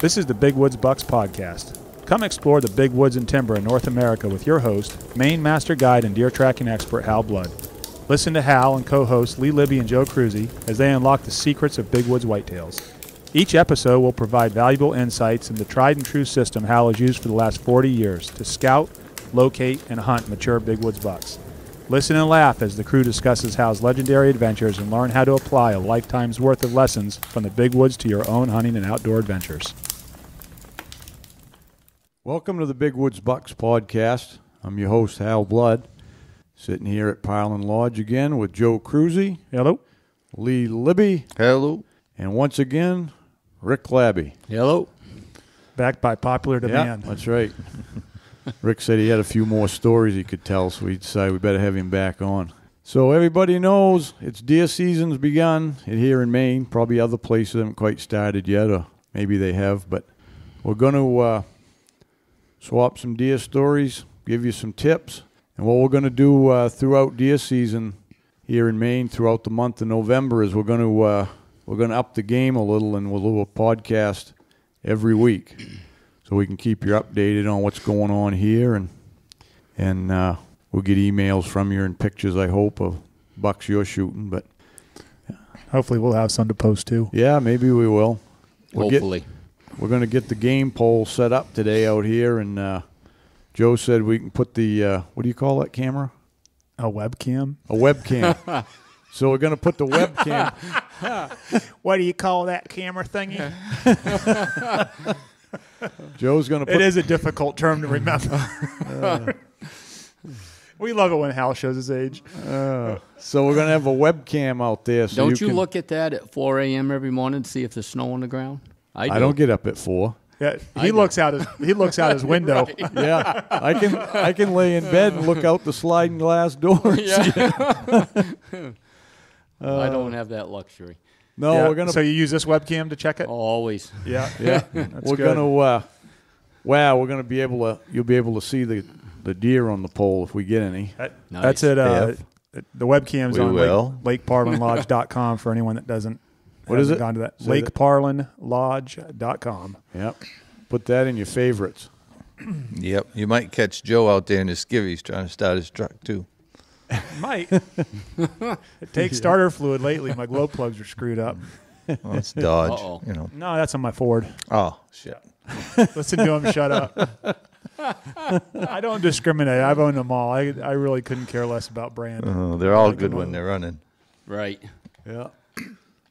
This is the Big Woods Bucks podcast. Come explore the big woods and timber in North America with your host, Maine Master Guide and deer tracking expert Hal Blood. Listen to Hal and co-hosts Lee Libby and Joe Cruzy as they unlock the secrets of big woods whitetails. Each episode will provide valuable insights in the tried and true system Hal has used for the last 40 years to scout, locate, and hunt mature big woods bucks. Listen and laugh as the crew discusses Hal's legendary adventures and learn how to apply a lifetime's worth of lessons from the big woods to your own hunting and outdoor adventures. Welcome to the Big Woods Bucks podcast. I'm your host, Hal Blood, sitting here at Parlin Lodge again with Joe Cruzy, Hello. Lee Libby, Hello. and once again, Rick Labbe. Hello. Backed by popular demand. Yeah, that's right. Rick said he had a few more stories he could tell, so we decided we better have him back on. So everybody knows it's deer season's begun here in Maine. Probably other places haven't quite started yet, or maybe they have. But we're going to uh, swap some deer stories, give you some tips, and what we're going to do uh, throughout deer season here in Maine throughout the month of November is we're going to uh, we're going to up the game a little, and we'll do a podcast every week so we can keep you updated on what's going on here and and uh, we'll get emails from you and pictures I hope of bucks you're shooting but Hopefully, we'll have some to post too. yeah maybe we will we'll get- Hopefully. We're going to get the game pole set up today out here and uh, Joe said we can put the uh, what do you call that camera A webcam? a webcam so we're going to put the webcam What do you call that camera thingy? Joe's going to put it is a difficult term to remember. we love it when Hal shows his age. so we're going to have a webcam out there so Don't you, can- look at that at 4 a.m. every morning to see if there's snow on the ground? I, do. I don't get up at 4 Yeah, he looks out his he looks out his window. yeah, I can I can lay in bed and look out the sliding glass doors. I don't have that luxury. No, Yeah, we're gonna So you use this webcam to check it? Always. Yeah, yeah, That's we're good. gonna uh, wow, we're gonna be able to you'll be able to see the the deer on the pole if we get any. That- Nice. That's it. Uh, the webcam's we on will. Lake, lakeparlinlodge.com for anyone that doesn't. What is it? Gone to that. Say that. Lakeparlinlodge.com. Yep, put that in your favorites. Yep. You might catch Joe out there in his skivvies trying to start his truck too. Might. it takes starter fluid lately. My glow plugs are screwed up. Well, it's Dodge. Uh-oh. You know. No, that's on my Ford. Oh shit. Listen to him. Shut up. I don't discriminate. I've owned them all. I, I really couldn't care less about brand. Oh, they're all good when they're running. Right. Yeah.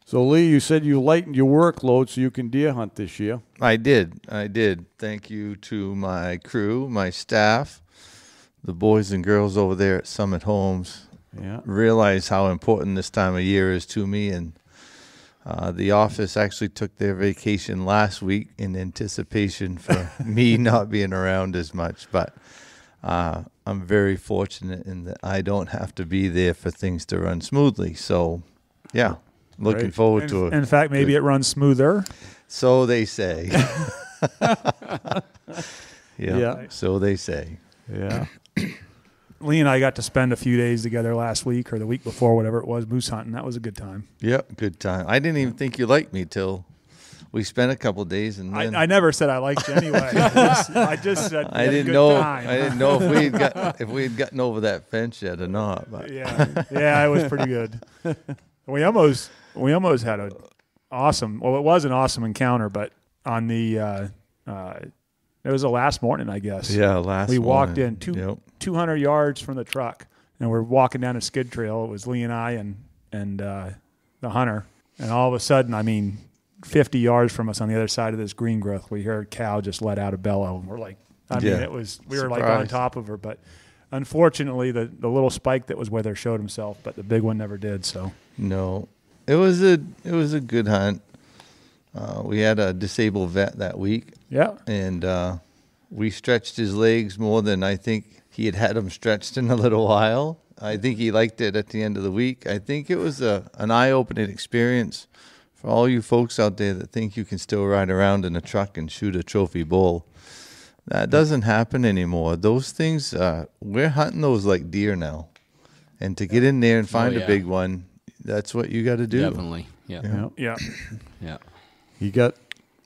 So Lee, you said you lightened your workload so you can deer hunt this year. I did. I did. Thank you to my crew, my staff, the boys and girls over there at Summit Homes. Yeah. Realize how important this time of year is to me, and uh, the office actually took their vacation last week in anticipation for me not being around as much. But uh, I'm very fortunate in that I don't have to be there for things to run smoothly. So, yeah, looking Great. forward In, to it. in fact, maybe it runs smoother. So they say. yeah, Yeah. So they say. Yeah. Lee and I got to spend a few days together last week or the week before, whatever it was, moose hunting. That was a good time. Yep. Good time. I didn't even think you liked me till we spent a couple days, and I, then I never said I liked you anyway. I just, I just said I didn't good know. time. I didn't know if we had got if we had gotten over that fence yet or not. But yeah, yeah, it was pretty good. We almost we almost had a awesome. Well, it was an awesome encounter, but on the uh, uh, it was the last morning, I guess. yeah, last we walked morning. in two Yep. 200 yards from the truck, and we're walking down a skid trail. It was Lee and I and and uh, the hunter, and all of a sudden, I mean, 50 yards from us on the other side of this green growth, we heard a cow just let out a bellow, and we're like, I mean, it was we were like on top of her, but unfortunately, the the little spike that was with her showed himself, but the big one never did. So No, it was a it was a good hunt. Uh, we had a disabled vet that week, yeah, and uh, we stretched his legs more than I think he had had them stretched in a little while. I think he liked it at the end of the week. I think it was a an eye opening experience for all you folks out there that think you can still ride around in a truck and shoot a trophy bull. That doesn't happen anymore. Those things, uh, we're hunting those like deer now, and to get in there and find yeah. a big one, that's what you got to do. Definitely. Yeah. Yeah. yeah. Yeah. He got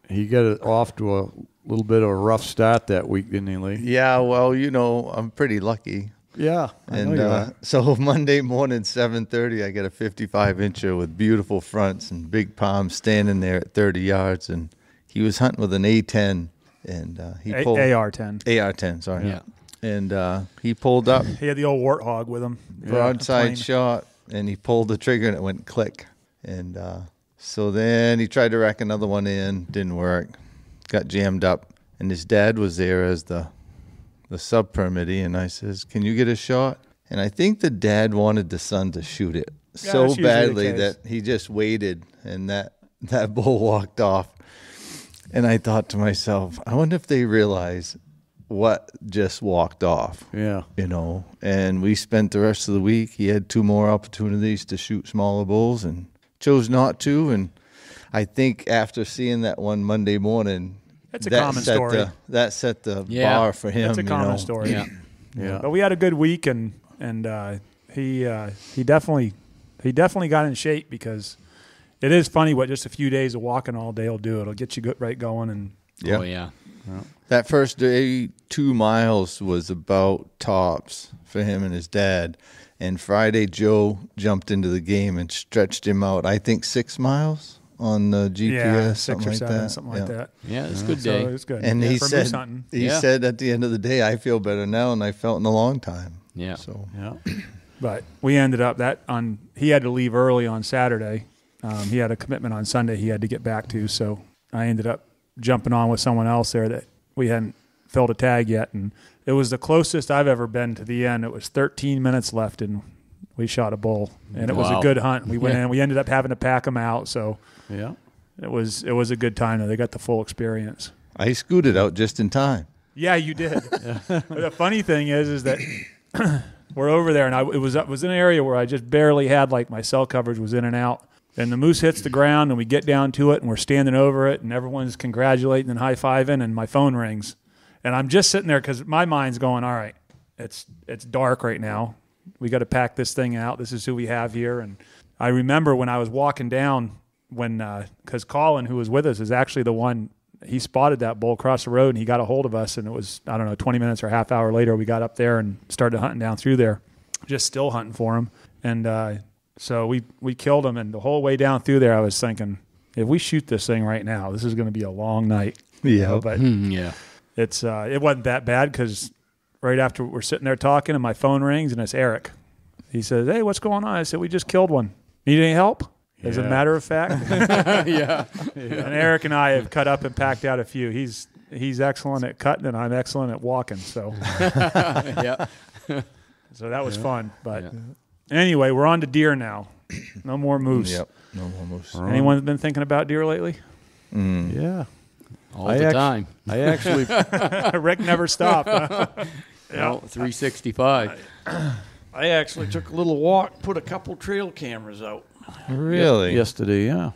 he got it off to a little bit of a rough start that week, didn't he, Lee? Yeah, well, you know, I'm pretty lucky. Yeah, I And know you uh, are. so Monday morning, 7:30, I get a 55 incher with beautiful fronts and big palms standing there at 30 yards, and he was hunting with an A10, and uh, he A- pulled AR-10. AR10, sorry. Yeah. And uh, he pulled up He had the old warthog with him. broadside Plane. shot, and he pulled the trigger, and it went click. And uh, so then he tried to rack another one in, didn't work, got jammed up, and his dad was there as the the sub permittee, and I says, "Can you get a shot?" And I think the dad wanted the son to shoot it Yeah, so that's usually the badly that he just waited, and that that bull walked off. And I thought to myself, I wonder if they realize what just walked off Yeah, you know. And we spent the rest of the week. He had two more opportunities to shoot smaller bulls and chose not to. And I think after seeing that one Monday morning, It's a that common set story. The, that set the Yeah. bar for him. It's a you common know. story. Yeah. yeah. But we had a good week, and and uh, he uh, he definitely he definitely got in shape because it is funny what just a few days of walking all day will do. It'll get you go- right going, and Yeah. Oh yeah. That first day, two miles was about tops for him and his dad. And Friday, Joe jumped into the game and stretched him out. I think six miles on the GPS, yeah, six something or like seven, that. something Yeah. like that. Yeah, it's a good So day. it's good. And Yeah, he said, he Yeah. said at the end of the day, I feel better now than I felt in a long time. Yeah. So yeah. But we ended up that on. He had to leave early on Saturday. Um, he had a commitment on Sunday he had to get back to, so I ended up jumping on with someone else there that we hadn't filled a tag yet, and it was the closest I've ever been to the end. It was 13 minutes left, and we shot a bull, and it was a good hunt. We went Yeah. in. We ended up having to pack them out, so Yeah. it was it was a good time. Though. They got the full experience. I scooted out just in time. Yeah, you did. The funny thing is, is that we're over there, and I it was it was an area where I just barely had like my cell coverage was in and out. And the moose hits the ground, and we get down to it, and we're standing over it, and everyone's congratulating and high fiving, and my phone rings, and I'm just sitting there because my mind's going, all right, it's it's dark right now. We got to pack this thing out. This is who we have here, and I remember when I was walking down when because Colin, who was with us, is actually the one he spotted that bull across the road and he got a hold of us and it was I don't know 20 minutes or half hour later we got up there and started hunting down through there, just still hunting for him and uh, so we we killed him and the whole way down through there I was thinking if we shoot this thing right now this is going to be a long night. You know, but Hmm, yeah. it's uh, it wasn't that bad because right after we're sitting there talking and my phone rings and it's Eric. He says, "Hey, what's going on?" I said, "We just killed one. Need any help?" As a matter of fact, yeah. and Eric and I have cut up and packed out a few. He's he's excellent at cutting, and I'm excellent at walking. So yeah. so that was fun. But Yeah. Anyway, we're on to deer now. No more moose. Yep. No more moose. Anyone been thinking about deer lately? Mm. Yeah. All I the act- time. I actually Rick never stopped. huh? No, 365. I actually took a little walk, put a couple trail cameras out. Really? Yesterday, yeah.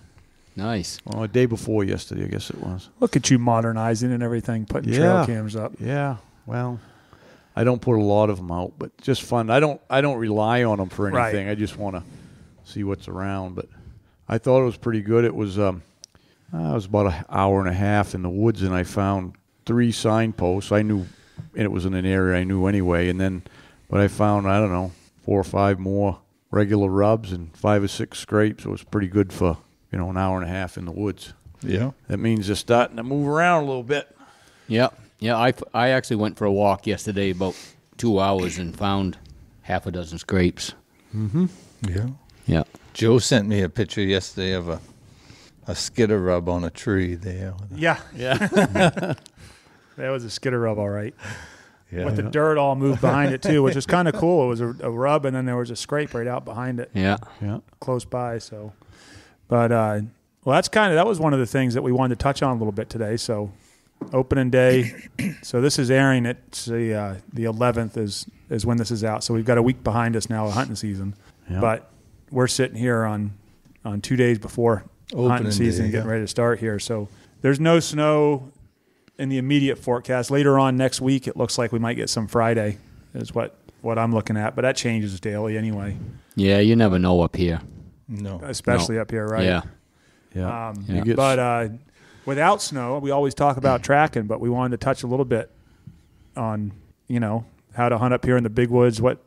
Nice. Well, a day before yesterday, I guess it was. Look at you modernizing and everything, putting trail Yeah. cams up. Yeah. Well, I don't put a lot of them out, but just fun. I don't. I don't rely on them for Right. anything. I just want to see what's around. But I thought it was pretty good. It was. Um, uh, it was about an hour and a half in the woods, and I found three signposts. I knew, and it was in an area I knew anyway. And then, but I found I don't know four or five more regular rubs and five or six scrapes. It was pretty good for you know an hour and a half in the woods. Yeah. That means they're starting to move around a little bit. Yeah. Yeah. I, I actually went for a walk yesterday about two hours and found half a dozen scrapes. Yeah. Yeah. Joe sent me a picture yesterday of a a skitter rub on a tree there. Yeah, Yeah. that was a skitter rub, all right. Yeah. With the dirt all moved behind it too, which is kind of cool. It was a, a rub, and then there was a scrape right out behind it, Yeah. yeah. close by. So, but uh, well, that's kind of that was one of the things that we wanted to touch on a little bit today. So, opening day. so this is airing. It's the uh, the 11th is is when this is out. So we've got a week behind us now of hunting season. Yeah. But we're sitting here on on two days before hunting season, day, getting yeah. ready to start here. So there's no snow in the immediate forecast. Later on next week, it looks like we might get some Friday. Is what what I'm looking at, but that changes daily anyway, Yeah. You never know up here. no. especially up here, right? Yeah. Yeah. Um, You get But uh, without snow, we always talk about mm. tracking, but we wanted to touch a little bit on you know how to hunt up here in the big woods. What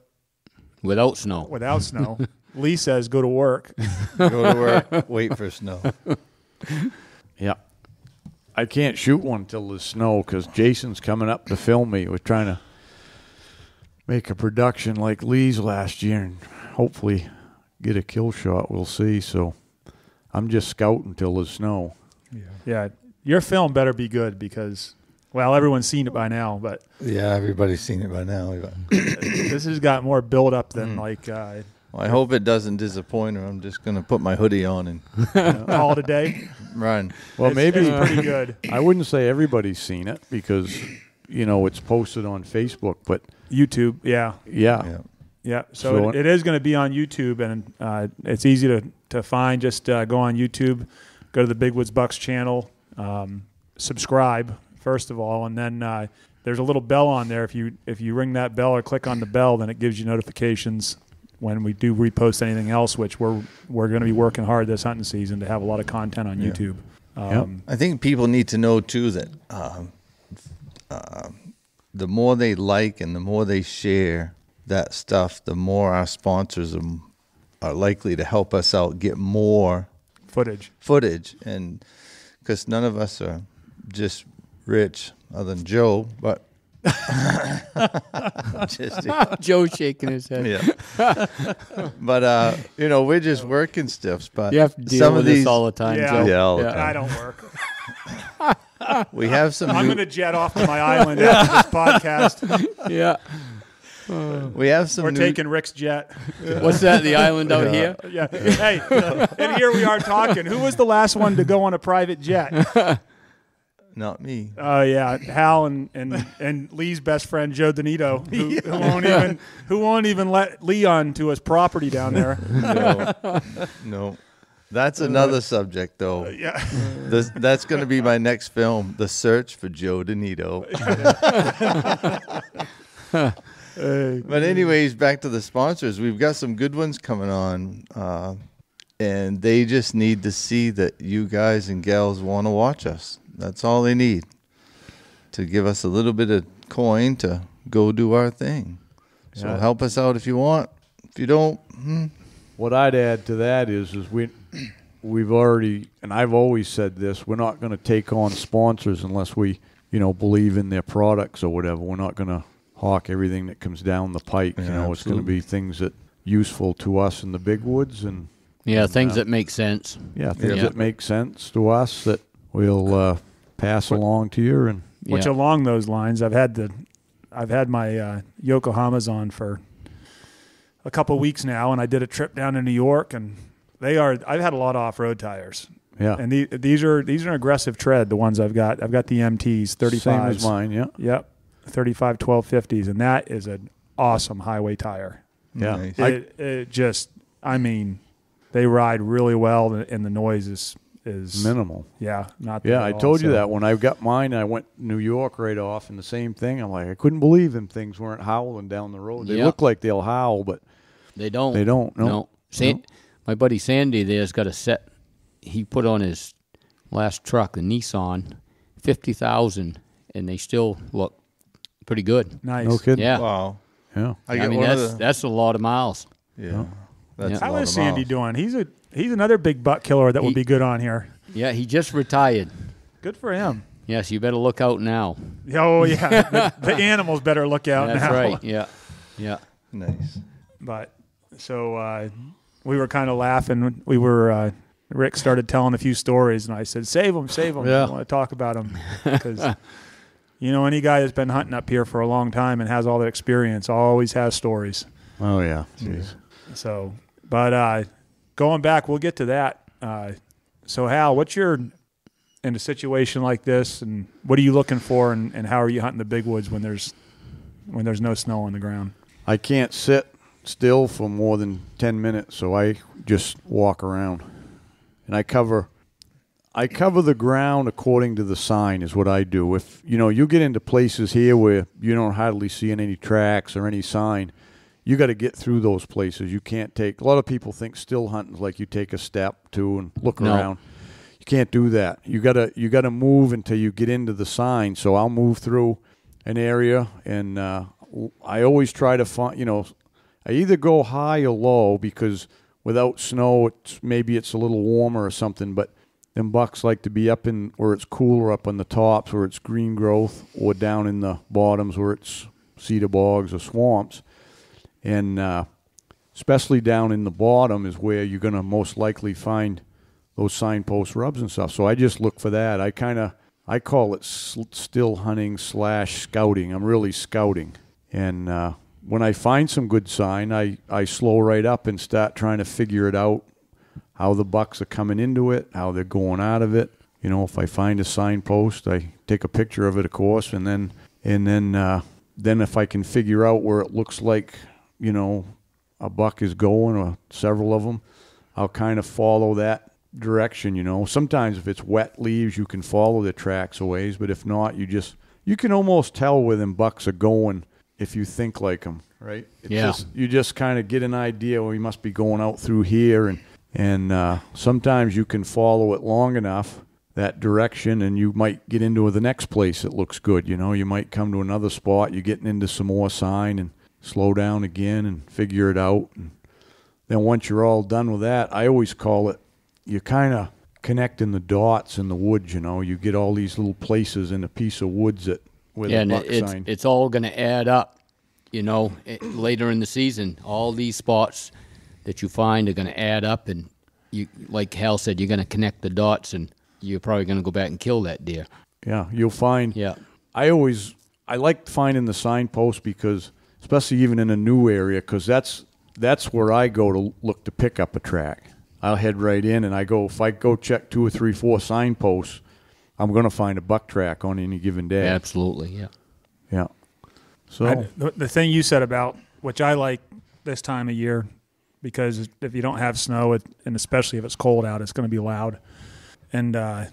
Without snow. without snow? Lee says go to work. Go to work, wait for snow. Yeah. I can't shoot one till there's snow because Jason's coming up to film me. We're trying to make a production like Lee's last year and hopefully get a kill shot. We'll see. So I'm just scouting till there's snow. Yeah, your film better be good because well, everyone's seen it by now, but Yeah, everybody's seen it by now. this has got more build up than like uh, Well, I hope it doesn't disappoint her. I'm just going to put my hoodie on and all today. run. Well, It's- maybe it's pretty good. I wouldn't say everybody's seen it because, you know, it's posted on Facebook, but YouTube, yeah. yeah. Yeah. Yeah, so, So- it, it is going to be on YouTube, and uh, it's easy to, to find. Just uh, go on YouTube, go to the Big Woods Bucks channel, um, subscribe first of all, and then uh, there's a little bell on there. If you if you ring that bell or click on the bell, then it gives you notifications when we do repost anything else. Which we're we're going to be working hard this hunting season to have a lot of content on Yeah. YouTube. Yep. Um, I think people need to know too that um, uh, the more they like and the more they share that stuff, the more our sponsors are, are likely to help us out get more Footage. footage. And because none of us are just rich, other than Joe, but just Joe's shaking his head. yeah. but uh, you know, we're just working stiffs. But You have to deal some with of this these, all the time, Yeah. Joe. Yeah, all the time. I don't work. we have some. I'm new- going to jet off to my island after this podcast. Yeah. Hmm. we have some. We're new, taking Rick's jet. What's that? The island out here? Yeah. Hey, and here we are talking. Who was the last one to go on a private jet? Not me. Oh yeah, Hal and, and and Lee's best friend Joe Donito, who, who won't even who won't even let Leon to his property down there. No, no. That's uh, another subject, though. Yeah. This, that's going to be my next film, The Search for Joe Donito. But anyways, back to the sponsors. We've got some good ones coming on, uh, and they just need to see that you guys and gals want to watch us. That's all they need to give us a little bit of coin to go do our thing. So Yeah. help us out if you want. If you don't, hmm, What I'd add to that is, is we, we've already, and I've always said this, we're not going to take on sponsors unless we, you know, believe in their products or whatever. We're not going to hawk everything that comes down the pike. you Yeah, know, it's going to be things that useful to us in the big woods and Yeah, things that make sense. yeah, things Yeah. that make sense to us that we'll uh, pass along to you. And Which Yeah. along those lines, I've had the I've had my uh, Yokohamas on for a couple weeks now, and I did a trip down to New York, and they are. I've had a lot of off road tires, yeah, and the, these are these are aggressive tread. The ones I've got, I've got the MTs, thirty same as mine. Yeah, Yep, 35 1250s, and that is an awesome highway tire. yeah. Nice. It, it just, I mean, they ride really well, and and the noise is is minimal. Yeah, not Yeah, I at all, told you that when I got mine. I went New York right off, and the same thing. I'm like, I couldn't believe them things weren't howling down the road. They Yep. look like they'll howl, but They don't. They don't, no. No. San- No. My buddy Sandy there's got a set. He put on his last truck, the Nissan, fifty thousand, and they still look pretty good. Nice. no kidding. Yeah. Wow. yeah. I I, mean that's the, that's a lot of miles. yeah. That's Yeah. a How lot is of Sandy miles. doing? He's a he's another big butt killer that would be good on here. Yeah, he just retired. Good for him. Yes, you better look out now. Oh yeah, the, the animals better look out That's now. right. Yeah, yeah. Nice. But so uh, we were kind of laughing. We were uh, Rick started telling a few stories, and I said, "Save them, save them. Yeah. I want to talk about them because you know any guy that's been hunting up here for a long time and has all that experience always has stories." Oh yeah. Jeez. So, but uh, going back, we'll get to that. Uh, so, Hal, what's your in a situation like this, and what are you looking for, and, and how are you hunting the big woods when there's when there's no snow on the ground? I can't sit still for more than 10 minutes, so I just walk around. And I cover I cover the ground according to the sign is what I do. If you know, you get into places here where you don't hardly see any tracks or any sign, you got to get through those places. You can't take a lot of people think still hunting's like you take a step to and look No. around. you can't do that. You gotta you gotta move until you get into the sign. So I'll move through an area, and uh, I always try to find. You know, I either go high or low because without snow, it's maybe it's a little warmer or something. But them bucks like to be up in where it's cooler, up on the tops where it's green growth, or down in the bottoms where it's cedar bogs or swamps, and uh, especially down in the bottom is where you're going to most likely find those signpost rubs and stuff. So I just look for that. I kind of I call it s- still hunting slash scouting. I'm really scouting, and uh, when I find some good sign, I I slow right up and start trying to figure it out, how the bucks are coming into it, how they're going out of it. You know, if I find a signpost, I take a picture of it, of course, and then and then uh, then if I can figure out where it looks like you know a buck is going or several of them, I'll kind of follow that direction, you know. Sometimes if it's wet leaves, you can follow the tracks a ways, but if not, you just you can almost tell where them bucks are going if you think like them, right? It's Yeah. Just, you just kind of get an idea. Well, you must be going out through here, and and uh, sometimes you can follow it long enough that direction, and you might get into the next place that looks good. You know, you might come to another spot. You're getting into some more sign, and slow down again and figure it out. And then once you're all done with that, I always call it you're kind of connecting the dots in the woods. You know, you get all these little places in a piece of woods that where yeah, and buck it- it's sign. it's all going to add up. You know, it, later in the season, all these spots that you find are going to add up, and you, like Hal said, you're going to connect the dots, and you're probably going to go back and kill that deer. yeah, you'll find. Yeah, I always I like finding the signpost because, especially even in a new area, because that's that's where I go to look to pick up a track. I'll head right in and I go if I go check two or three, four signposts, I'm going to find a buck track on any given day. absolutely. Yeah, Yeah. So I, the, the thing you said about which I like this time of year because if you don't have snow it, and especially if it's cold out, it's going to be loud. And uh,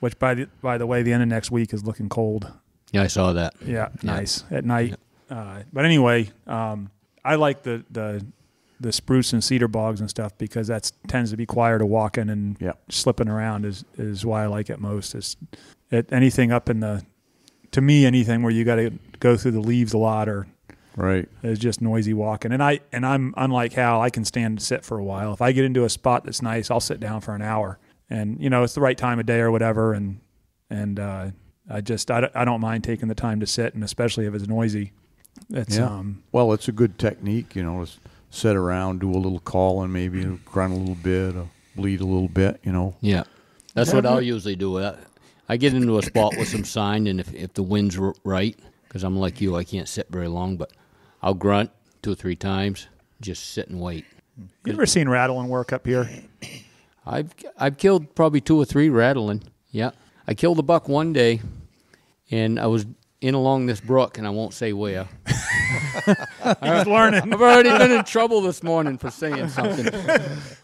which by the by the way, the end of next week is looking cold. yeah, I saw that. Yeah, nice at night. Uh, but anyway, um, I like the the the spruce and cedar bogs and stuff because that tends to be quieter to walking and Yeah. slipping around is is why I like it most. Is it anything up in the to me anything where you got to go through the leaves a lot or right. It's just noisy walking. And I and I'm unlike Hal. I can stand and sit for a while. If I get into a spot that's nice, I'll sit down for an hour. And you know, it's the right time of day or whatever. And and uh, I just I, don't- I don't mind taking the time to sit, and especially if it's noisy. It's Yeah. um Well, it's a good technique, you know, to sit around, do a little calling, maybe grunt a little bit, or bleed a little bit, you know. Yeah, that's what I'll usually do. I, I get into a spot with some sign, and if, if the wind's right, because I'm like you, I can't sit very long, but I'll grunt two or three times, just sit and wait. you ever seen rattling work up here? I've I've killed probably two or three rattling. Yeah, I killed a buck one day, and I was in along this brook, and I won't say where. He's learning. I've already been in trouble this morning for saying something.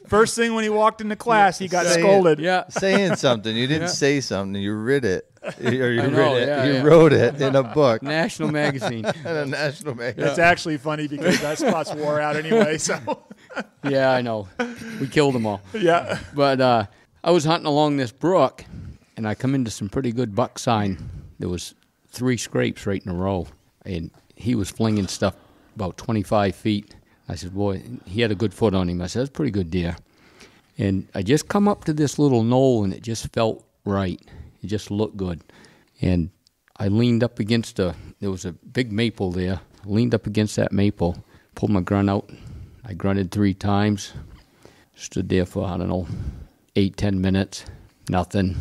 First thing when he walked into class, he got Say it. scolded. Yeah, saying something. You didn't say something. You read it. Or you, I read know, it. yeah, you yeah. wrote it in a book. National Magazine. in a national magazine. It's actually funny because that spot's wore out anyway. So Yeah, I know. We killed them all. yeah, But uh, I was hunting along this brook, and I come into some pretty good buck sign. There was three scrapes right in a row, and he was flinging stuff about 25 feet. I said, boy, he had a good foot on him. I said, that's pretty good deer. And I just come up to this little knoll, and it just felt right. It just looked good. And I leaned up against a, there was a big maple there. leaned up against that maple, pulled my grunt out. I grunted three times, stood there for, I don't know, eight, ten minutes, nothing.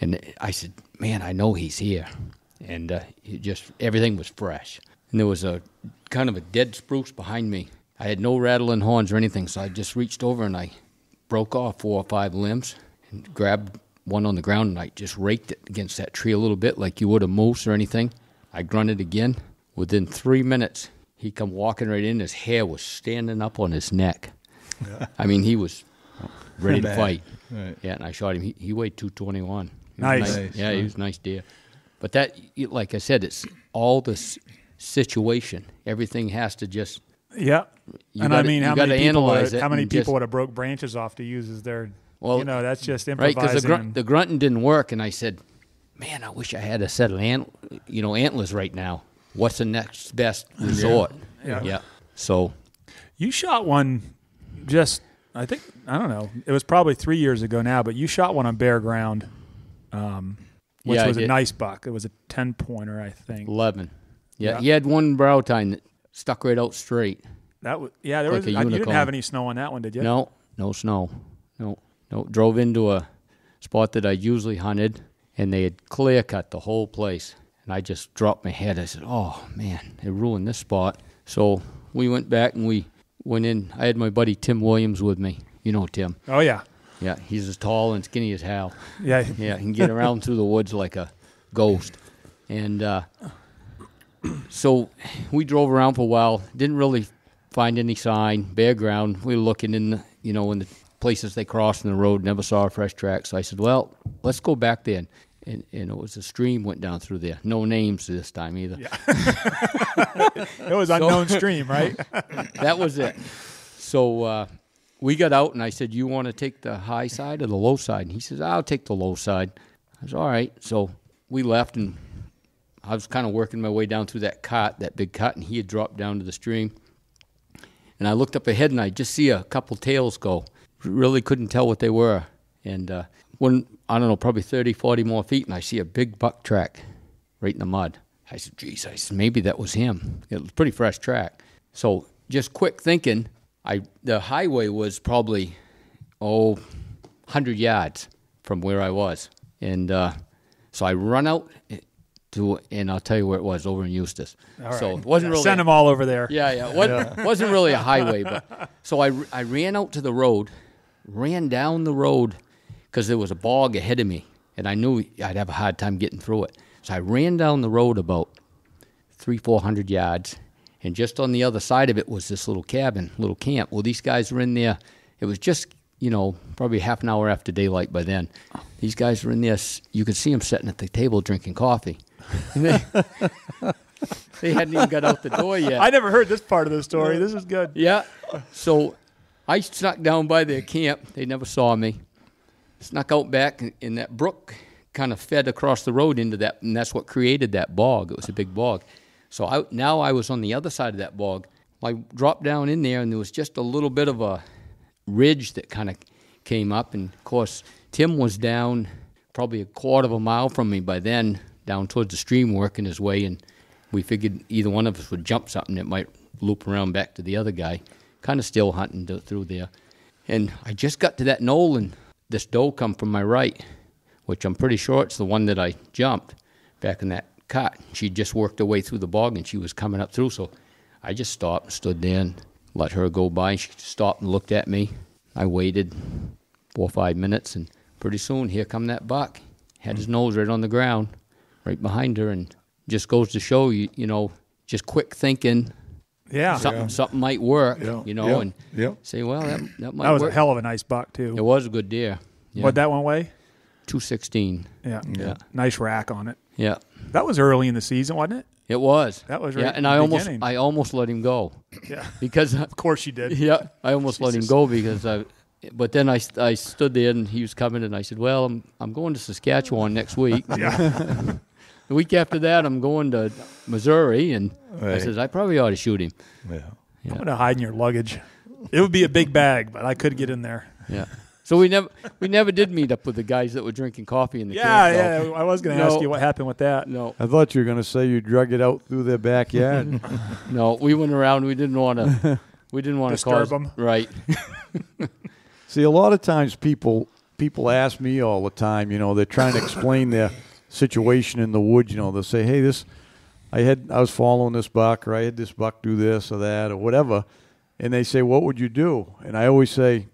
And I said, man, I know he's here. And uh, it just, everything was fresh. And there was a kind of a dead spruce behind me. I had no rattling horns or anything, so I just reached over and I broke off four or five limbs and grabbed one on the ground and I just raked it against that tree a little bit like you would a moose or anything. I grunted again. Within three minutes, he come walking right in. His hair was standing up on his neck. I mean, he was ready to fight. Right. Yeah, and I shot him. He, he weighed 221. He was Nice. Nice, Yeah, he was a nice deer. But that, like I said, it's all this situation. Everything has to just yeah. You and I gotta- mean, how many people? analyze Would, it how many people just- would have broke branches off to use as their Well, you know, that's just right because the, grunt, the grunting didn't work, and I said, "Man, I wish I had a set of ant, you know, antlers right now. What's the next best resort?" Yeah, Yeah. So you shot one just, I think, I don't know. It was probably three years ago now, but you shot one on bare ground, um, which Yeah, was a nice buck. It was a 10 pointer, I think. eleven. Yeah, Yeah. he had one brow tine that stuck right out straight. That was, yeah, there Like was, uh, you didn't have any snow on that one, did you? No, no snow. No, no. Drove into a spot that I usually hunted, and they had clear cut the whole place. And I just dropped my head. I said, "Oh man, they ruined this spot." So we went back and we went in. I had my buddy Tim Williams with me. You know Tim. Oh, yeah. Yeah, he's as tall and skinny as Hal. Yeah. Yeah, he can get around through the woods like a ghost. And uh, so we drove around for a while. Didn't really find any sign, bare ground. We were looking in, the, you know, in the places they crossed in the road. Never saw a fresh track. So I said, "Well, let's go back then." And, and, it was a stream went down through there. No names this time either. It was unknown stream, right? that was it. So uh, we got out, and I said, "You want to take the high side or the low side?" And he says, "I'll take the low side." I was all right. So we left, and I was kind of working my way down through that cot, that big cot, and he had dropped down to the stream. And I looked up ahead, and I just see a couple tails go. Really couldn't tell what they were. And uh, when I don't know, probably 30, 40 more feet, and I see a big buck track right in the mud. I said, geez, I said, maybe that was him. It was a pretty fresh track. So just quick thinking, I the highway was probably, oh, 100 yards from where I was. And uh, so I run out to, and I'll tell you where it was, over in Eustis. So it wasn't really. Send them all over there. Yeah, yeah. What, Wasn't really a highway, but so I, I ran out to the road, ran down the road because there was a bog ahead of me, and I knew I'd have a hard time getting through it. So I ran down the road about three, four hundred yards, and just on the other side of it was this little cabin, little camp. Well, these guys were in there. It was just you know probably half an hour after daylight by then. These guys were in there. You could see them sitting at the table drinking coffee. They, hadn't even got out the door yet. I never heard this part of the story. This is good. Yeah. So I snuck down by their camp. They never saw me. Snuck out back, and that brook kind of fed across the road into that, and that's what created that bog. It was a big bog. So I, now I was on the other side of that bog. I dropped down in there, and there was just a little bit of a ridge that kind of came up. And of course, Tim was down probably a quarter of a mile from me by then, down towards the stream, working his way. And we figured either one of us would jump something that might loop around back to the other guy. Kind of still hunting th- through there. And I just got to that knoll, and this doe come from my right, which I'm pretty sure it's the one that I jumped back in that cut. She just worked her way through the bog, and she was coming up through. So I just stopped and stood there and let her go by. She stopped and looked at me. I waited four or five minutes, and pretty soon here come that buck. Had his hmm. nose right on the ground, right behind her, and just goes to show you, you know, just quick thinking, Yeah. something something might work, Yeah, you know, yeah, and yeah. say, well, that that might That was work. a hell of a nice buck, too. It was a good deer. Yeah. What'd that one weigh? Two sixteen. Yeah. Yeah. Nice rack on it. Yeah, That was early in the season, wasn't it? it was. That was yeah, right and I almost beginning. I almost let him go Yeah. because Of course you did. yeah, I almost let him go because I. But then I, I stood there and he was coming and I said, well, I'm I'm going to Saskatchewan next week. Yeah. The week after that, I'm going to Missouri, and I Right. said I probably ought to shoot him. Yeah. I'm going to hide in your luggage. It would be a big bag, but I could get in there. Yeah. So we never we never did meet up with the guys that were drinking coffee in the Yeah, camp. yeah. I was going to No. ask you what happened with that. No, I thought you were going to say you drug it out through their backyard. no, we went around. We didn't want to. We didn't want to Disturb them. Right. See, a lot of times people people ask me all the time. You know, they're trying to explain their situation in the woods. You know, they'll say, "Hey, this, I had, I was following this buck, or I had this buck do this or that or whatever," and they say, "What would you do?" And I always say,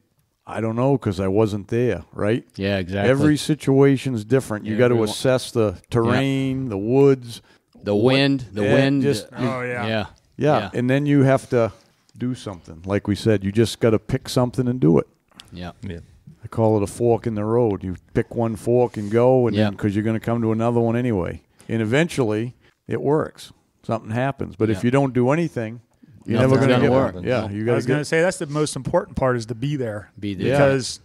"I don't know because I wasn't there." Right? Yeah. Exactly. Every situation's different. You got to assess the terrain, the woods. the wind. The wind. just- Oh, yeah. Yeah. Yeah, and then you have to do something. Like we said, you just got to pick something and do it. Yeah. Yeah. I call it a fork in the road. You pick one fork and go, and Yeah. then because you're going to come to another one anyway, and eventually it works. Something happens, but if you don't do anything, you're Nothing's never going to gonna get work. one. Yeah, No. you I was going to say that's the most important part is to be there. Be there. Yeah. Because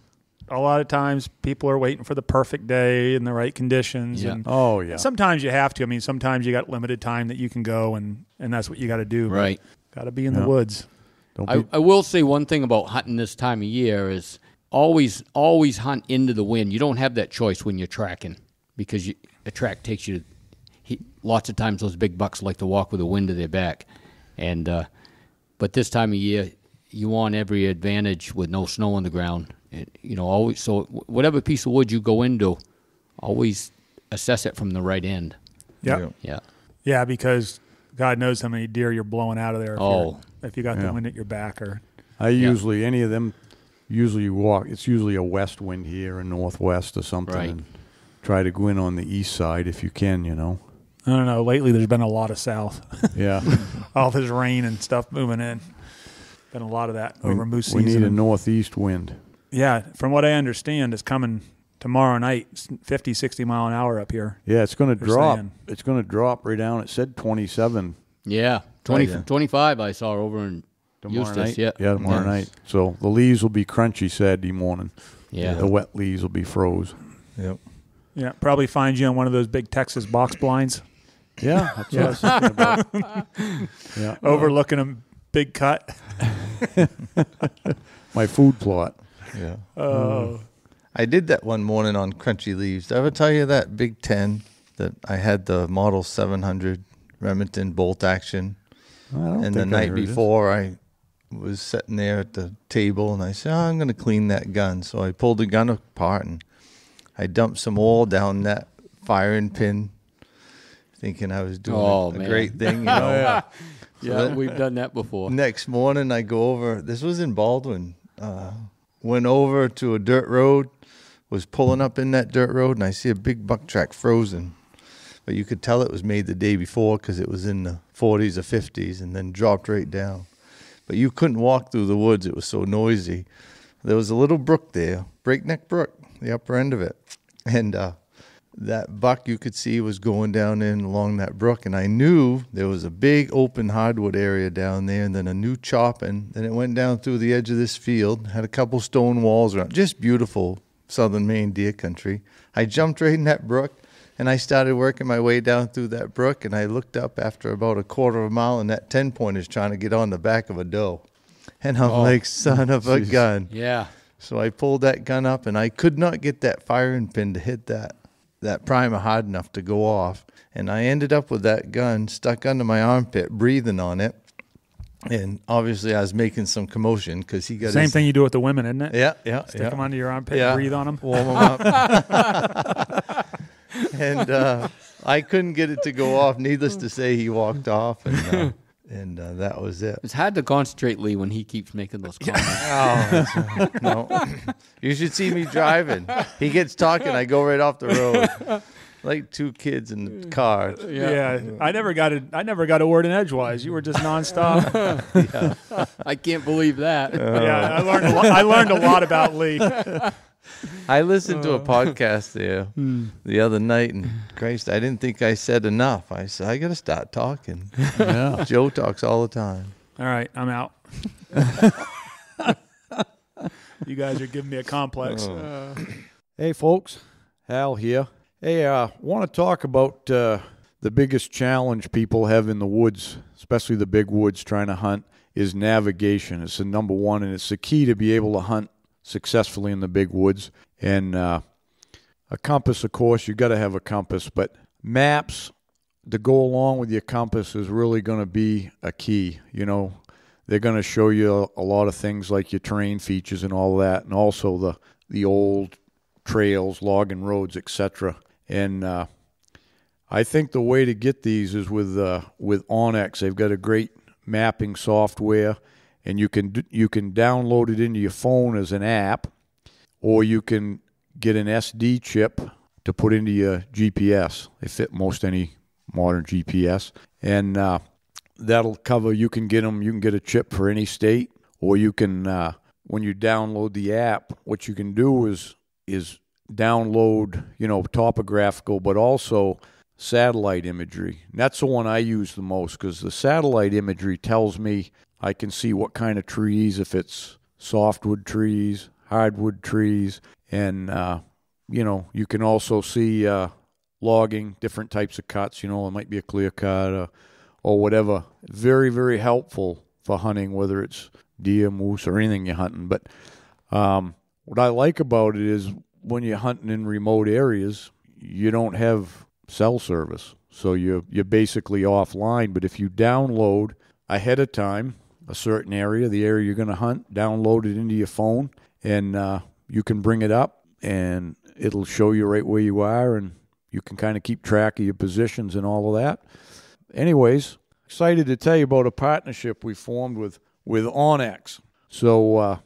a lot of times people are waiting for the perfect day and the right conditions. Yeah. And Oh yeah. sometimes you have to. I mean, sometimes you got limited time that you can go, and and that's what you got to do. Right. Got to be in Yeah. the woods. Don't I, be, I will say one thing about hunting this time of year is always always hunt into the wind. You don't have that choice when you're tracking because you, a track takes you. He, lots of times those big bucks like to walk with the wind to their back, and uh, but this time of year you want every advantage with no snow on the ground. And, you know, always so whatever piece of wood you go into, always assess it from the right end. Yep. Yeah. Yeah. Yeah, because God knows how many deer you're blowing out of there. If Oh. you're- if you got the wind at your back, or I usually any of them usually you walk. It's usually a west wind here, a northwest or something. Right. And try to go in on the east side if you can. You know. I don't know. Lately, there's been a lot of south. Yeah. All this rain and stuff moving in. Been a lot of that over we, moose we need a northeast wind. yeah, from what I understand, it's coming tomorrow night, s- 50, 60 mile an hour up here. Yeah, it's going to drop. saying. It's going to drop right down. It said 27 Yeah. 20, yeah. 25 I saw over in tomorrow Eustis. night. Yeah. yeah, tomorrow Yeah. night. So the leaves will be crunchy Saturday morning. Yeah. The wet leaves will be froze. Yep. Yeah, probably find you on one of those big Texas box blinds Yeah, that's what I was thinking about. yeah, overlooking a big cut. my food plot. Yeah. Oh, I did that one morning on Crunchy Leaves. Did I ever tell you that Big Ten that I had the Model 700 Remington bolt action? I don't and the I night heard it. before, I was sitting there at the table and I said, oh, I'm going to clean that gun. So I pulled the gun apart and I dumped some oil down that firing pin, thinking I was doing Oh, a, a great thing. You know? Yeah, that- we've done that before. Next morning, I go over. This was in Baldwin. Uh, went over to a dirt road. Was pulling up in that dirt road, and I see a big buck track frozen. But you could tell it was made the day before because it was in the 40s or 50s, and then dropped right down. But you couldn't walk through the woods; it was so noisy. There was a little brook there, Breakneck Brook, the upper end of it, and uh, that buck you could see was going down in along that brook, and I knew there was a big open hardwood area down there, and then a new chopping. Then it went down through the edge of this field, had a couple stone walls around, just beautiful southern Maine deer country. I jumped right in that brook, and I started working my way down through that brook, and I looked up after about a quarter of a mile, and that ten point is trying to get on the back of a doe, and I'm oh. like, son of a gun. Yeah. So I pulled that gun up, and I could not get that firing pin to hit that that primer hard enough to go off. And I ended up with that gun stuck under my armpit, breathing on it. And obviously, I was making some commotion because he got same his, thing you do with the women, isn't it? Yeah, yeah, Stick yeah. them under your armpit, Yeah. breathe on them. warm them up. and uh, I couldn't get it to go off. Needless to say, he walked off, and uh, and uh, that was it. It's hard to concentrate, Lee, when he keeps making those comments. Oh that's- no! You should see me driving. He gets talking, I go right off the road, like two kids in the car. Yeah. I never got a I never got a word in edgewise. You were just nonstop. I can't believe that. yeah, I learned a lot, I learned a lot about Lee. I listened to a podcast there the other night, and Christ, I didn't think I said enough. I said I got to start talking. Yeah. Joe talks all the time. All right, I'm out. you guys are giving me a complex. Hey, folks, Hal here. Hey, uh, want to talk about uh, the biggest challenge people have in the woods, especially the big woods trying to hunt, is navigation. It's the number one, and it's the key to be able to hunt successfully in the big woods. And uh, a compass, of course, you've got to have a compass, but maps to go along with your compass is really going to be a key. You know, they're going to show you a lot of things like your terrain features and all that, and also the the old trails, logging roads, etc. And uh, I think the way to get these is with uh, with onX. They've got a great mapping software, and you can you can download it into your phone as an app, or you can get an SD chip to put into your GPS. They fit most any modern GPS, and uh, that'll cover. You can get them. You can get a chip for any state, or you can uh, when you download the app. What you can do is is download you know topographical, but also satellite imagery. And that's the one I use the most because the satellite imagery tells me I can see what kind of trees, if it's softwood trees, hardwood trees, and uh, you know you can also see uh, logging different types of cuts. You know, it might be a clear cut or, or whatever. Very very helpful for hunting, whether it's deer, moose, or anything you're hunting. But um, what I like about it is when you're hunting in remote areas, you don't have cell service, so you're you're basically offline. But if you download ahead of time a certain area, the area you're going to hunt, download it into your phone, and uh, you can bring it up, and it'll show you right where you are, and you can kind of keep track of your positions and all of that. Anyways, excited to tell you about a partnership we formed with with OnX. So uh,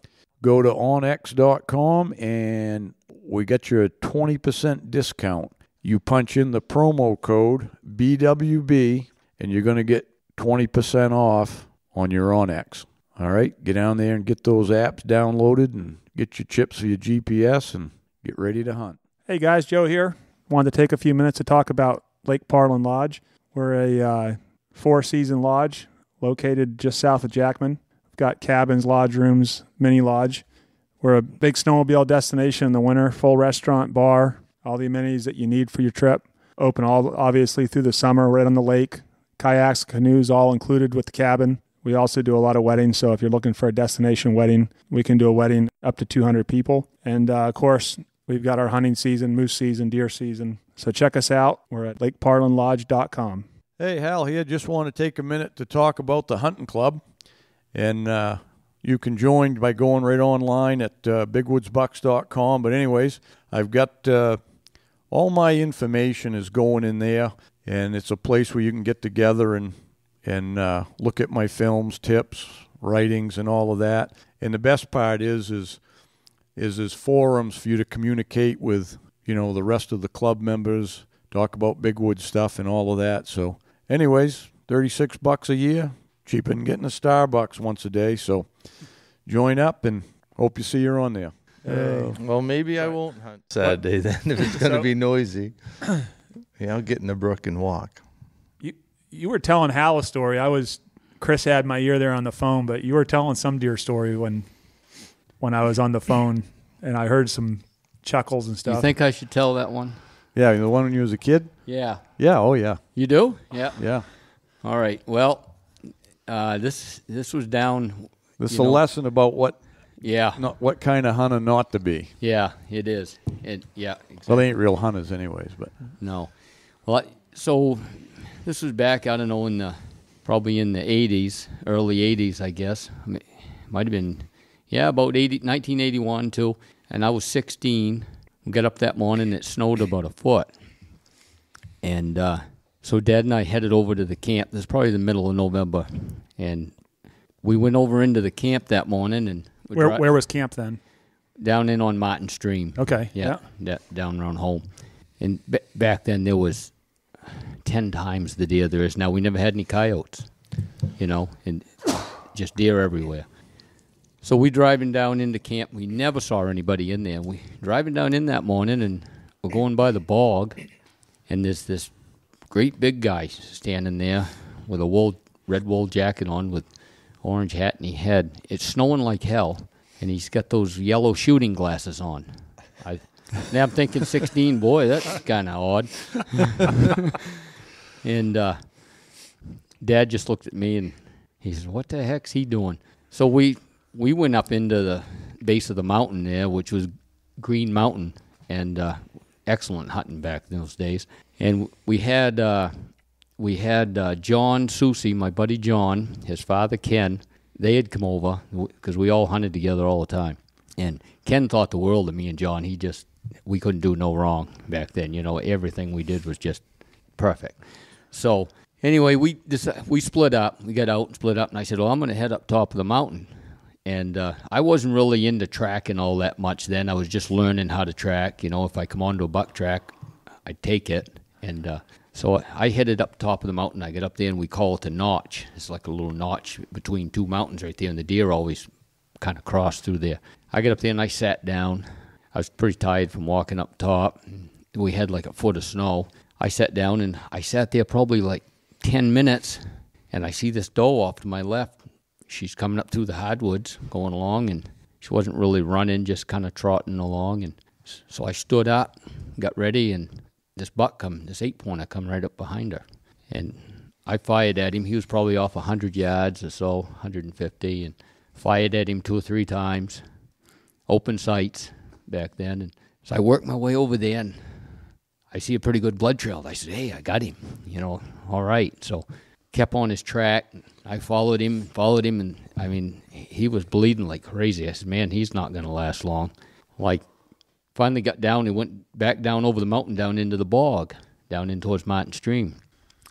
go to onx.com and we get you a 20% discount. You punch in the promo code BWB and you're going to get 20% off on your OnX. All right, get down there and get those apps downloaded and get your chips for your GPS and get ready to hunt. Hey guys, Joe here. Wanted to take a few minutes to talk about Lake Parlin Lodge. We're a uh, four season lodge located just south of Jackman. We've got cabins, lodge rooms, mini lodge. We're a big snowmobile destination in the winter, full restaurant, bar, all the amenities that you need for your trip. Open all obviously through the summer, right on the lake. Kayaks, canoes, all included with the cabin. We also do a lot of weddings, so if you're looking for a destination wedding, we can do a wedding up to 200 people. And uh, of course, we've got our hunting season, moose season, deer season. So check us out. We're at lakeparlinlodge.com. Hey, Hal here. Just want to take a minute to talk about the hunting club. And uh, you can join by going right online at uh, bigwoodsbucks.com. But, anyways, I've got uh, all my information is going in there, and it's a place where you can get together and and uh, look at my films, tips, writings, and all of that. And the best part is is is is forums for you to communicate with you know the rest of the club members, talk about Bigwood stuff and all of that. So, anyways, thirty six bucks a year, cheaper than getting a Starbucks once a day. So, join up and hope you see you on there. Uh, well, maybe I won't hunt Saturday then if it's going to So- be noisy. yeah, I'll get in the brook and walk. You you were telling Hal a story. I was Chris had my ear there on the phone, but you were telling some deer story when when I was on the phone and I heard some chuckles and stuff. You think I should tell that one? Yeah, the one when you was a kid. Yeah. Yeah. Oh yeah. You do? Yeah. Yeah. All right. Well, uh, this this was down. This is You a know- lesson about what Yeah. not what kind of hunter not to be. Yeah. It is. It. Yeah. Exactly. Well, they ain't real hunters, anyways. But No. Well, I, so this was back, I don't know, in the probably in the 80s, early 80s, I guess. I mean, might have been, yeah, about 80, 1981 too. And I was 16. We got up that morning, it snowed about a foot. And uh, so Dad and I headed over to the camp. This is probably the middle of November. And we went over into the camp that morning and where dri- where was camp then? down in on Martin Stream. Okay. Yeah, da- down around home. And b- back then there was ten times the deer there is now. We never had any coyotes, you know, and just deer everywhere. So we driving down into camp. We never saw anybody in there. We driving down in that morning, and we're going by the bog, and there's this great big guy standing there with a wool red wool jacket on with orange hat and he had it's snowing like hell and he's got those yellow shooting glasses on now i'm thinking 16 boy that's kind of odd and uh, dad just looked at me and he said what the heck's he doing so we we went up into the base of the mountain there which was green mountain and uh, excellent hunting back in those days and we had uh, we had uh, John Susie, my buddy John, his father Ken. They had come over because we all hunted together all the time. And Ken thought the world of me and John. He just we couldn't do no wrong back then. You know, everything we did was just perfect. So anyway, we deci- we split up. We got out and split up, and I said, "Well, I'm going to head up top of the mountain." And uh, I wasn't really into tracking all that much then. I was just learning how to track. You know, if I come onto a buck track, I take it. And uh, so I headed up top of the mountain. I get up there and we call it a notch. It's like a little notch between two mountains right there, and the deer always kind of cross through there. I get up there and I sat down. I was pretty tired from walking up top. We had like a foot of snow. I sat down and I sat there probably like 10 minutes, and I see this doe off to my left. She's coming up through the hardwoods, going along, and she wasn't really running, just kind of trotting along. And so I stood up, got ready, and this buck come, this eight pointer come right up behind her, and I fired at him. He was probably off 100 yards or so, 150, and fired at him two or three times. Open sights back then, and so I worked my way over there, and I see a pretty good blood trail. I said, "Hey, I got him." You know, all right. So kept on his track. I followed him, followed him, and I mean, he was bleeding like crazy. I said, "Man, he's not going to last long." Like, finally got down. He went back down over the mountain, down into the bog, down in towards Martin Stream,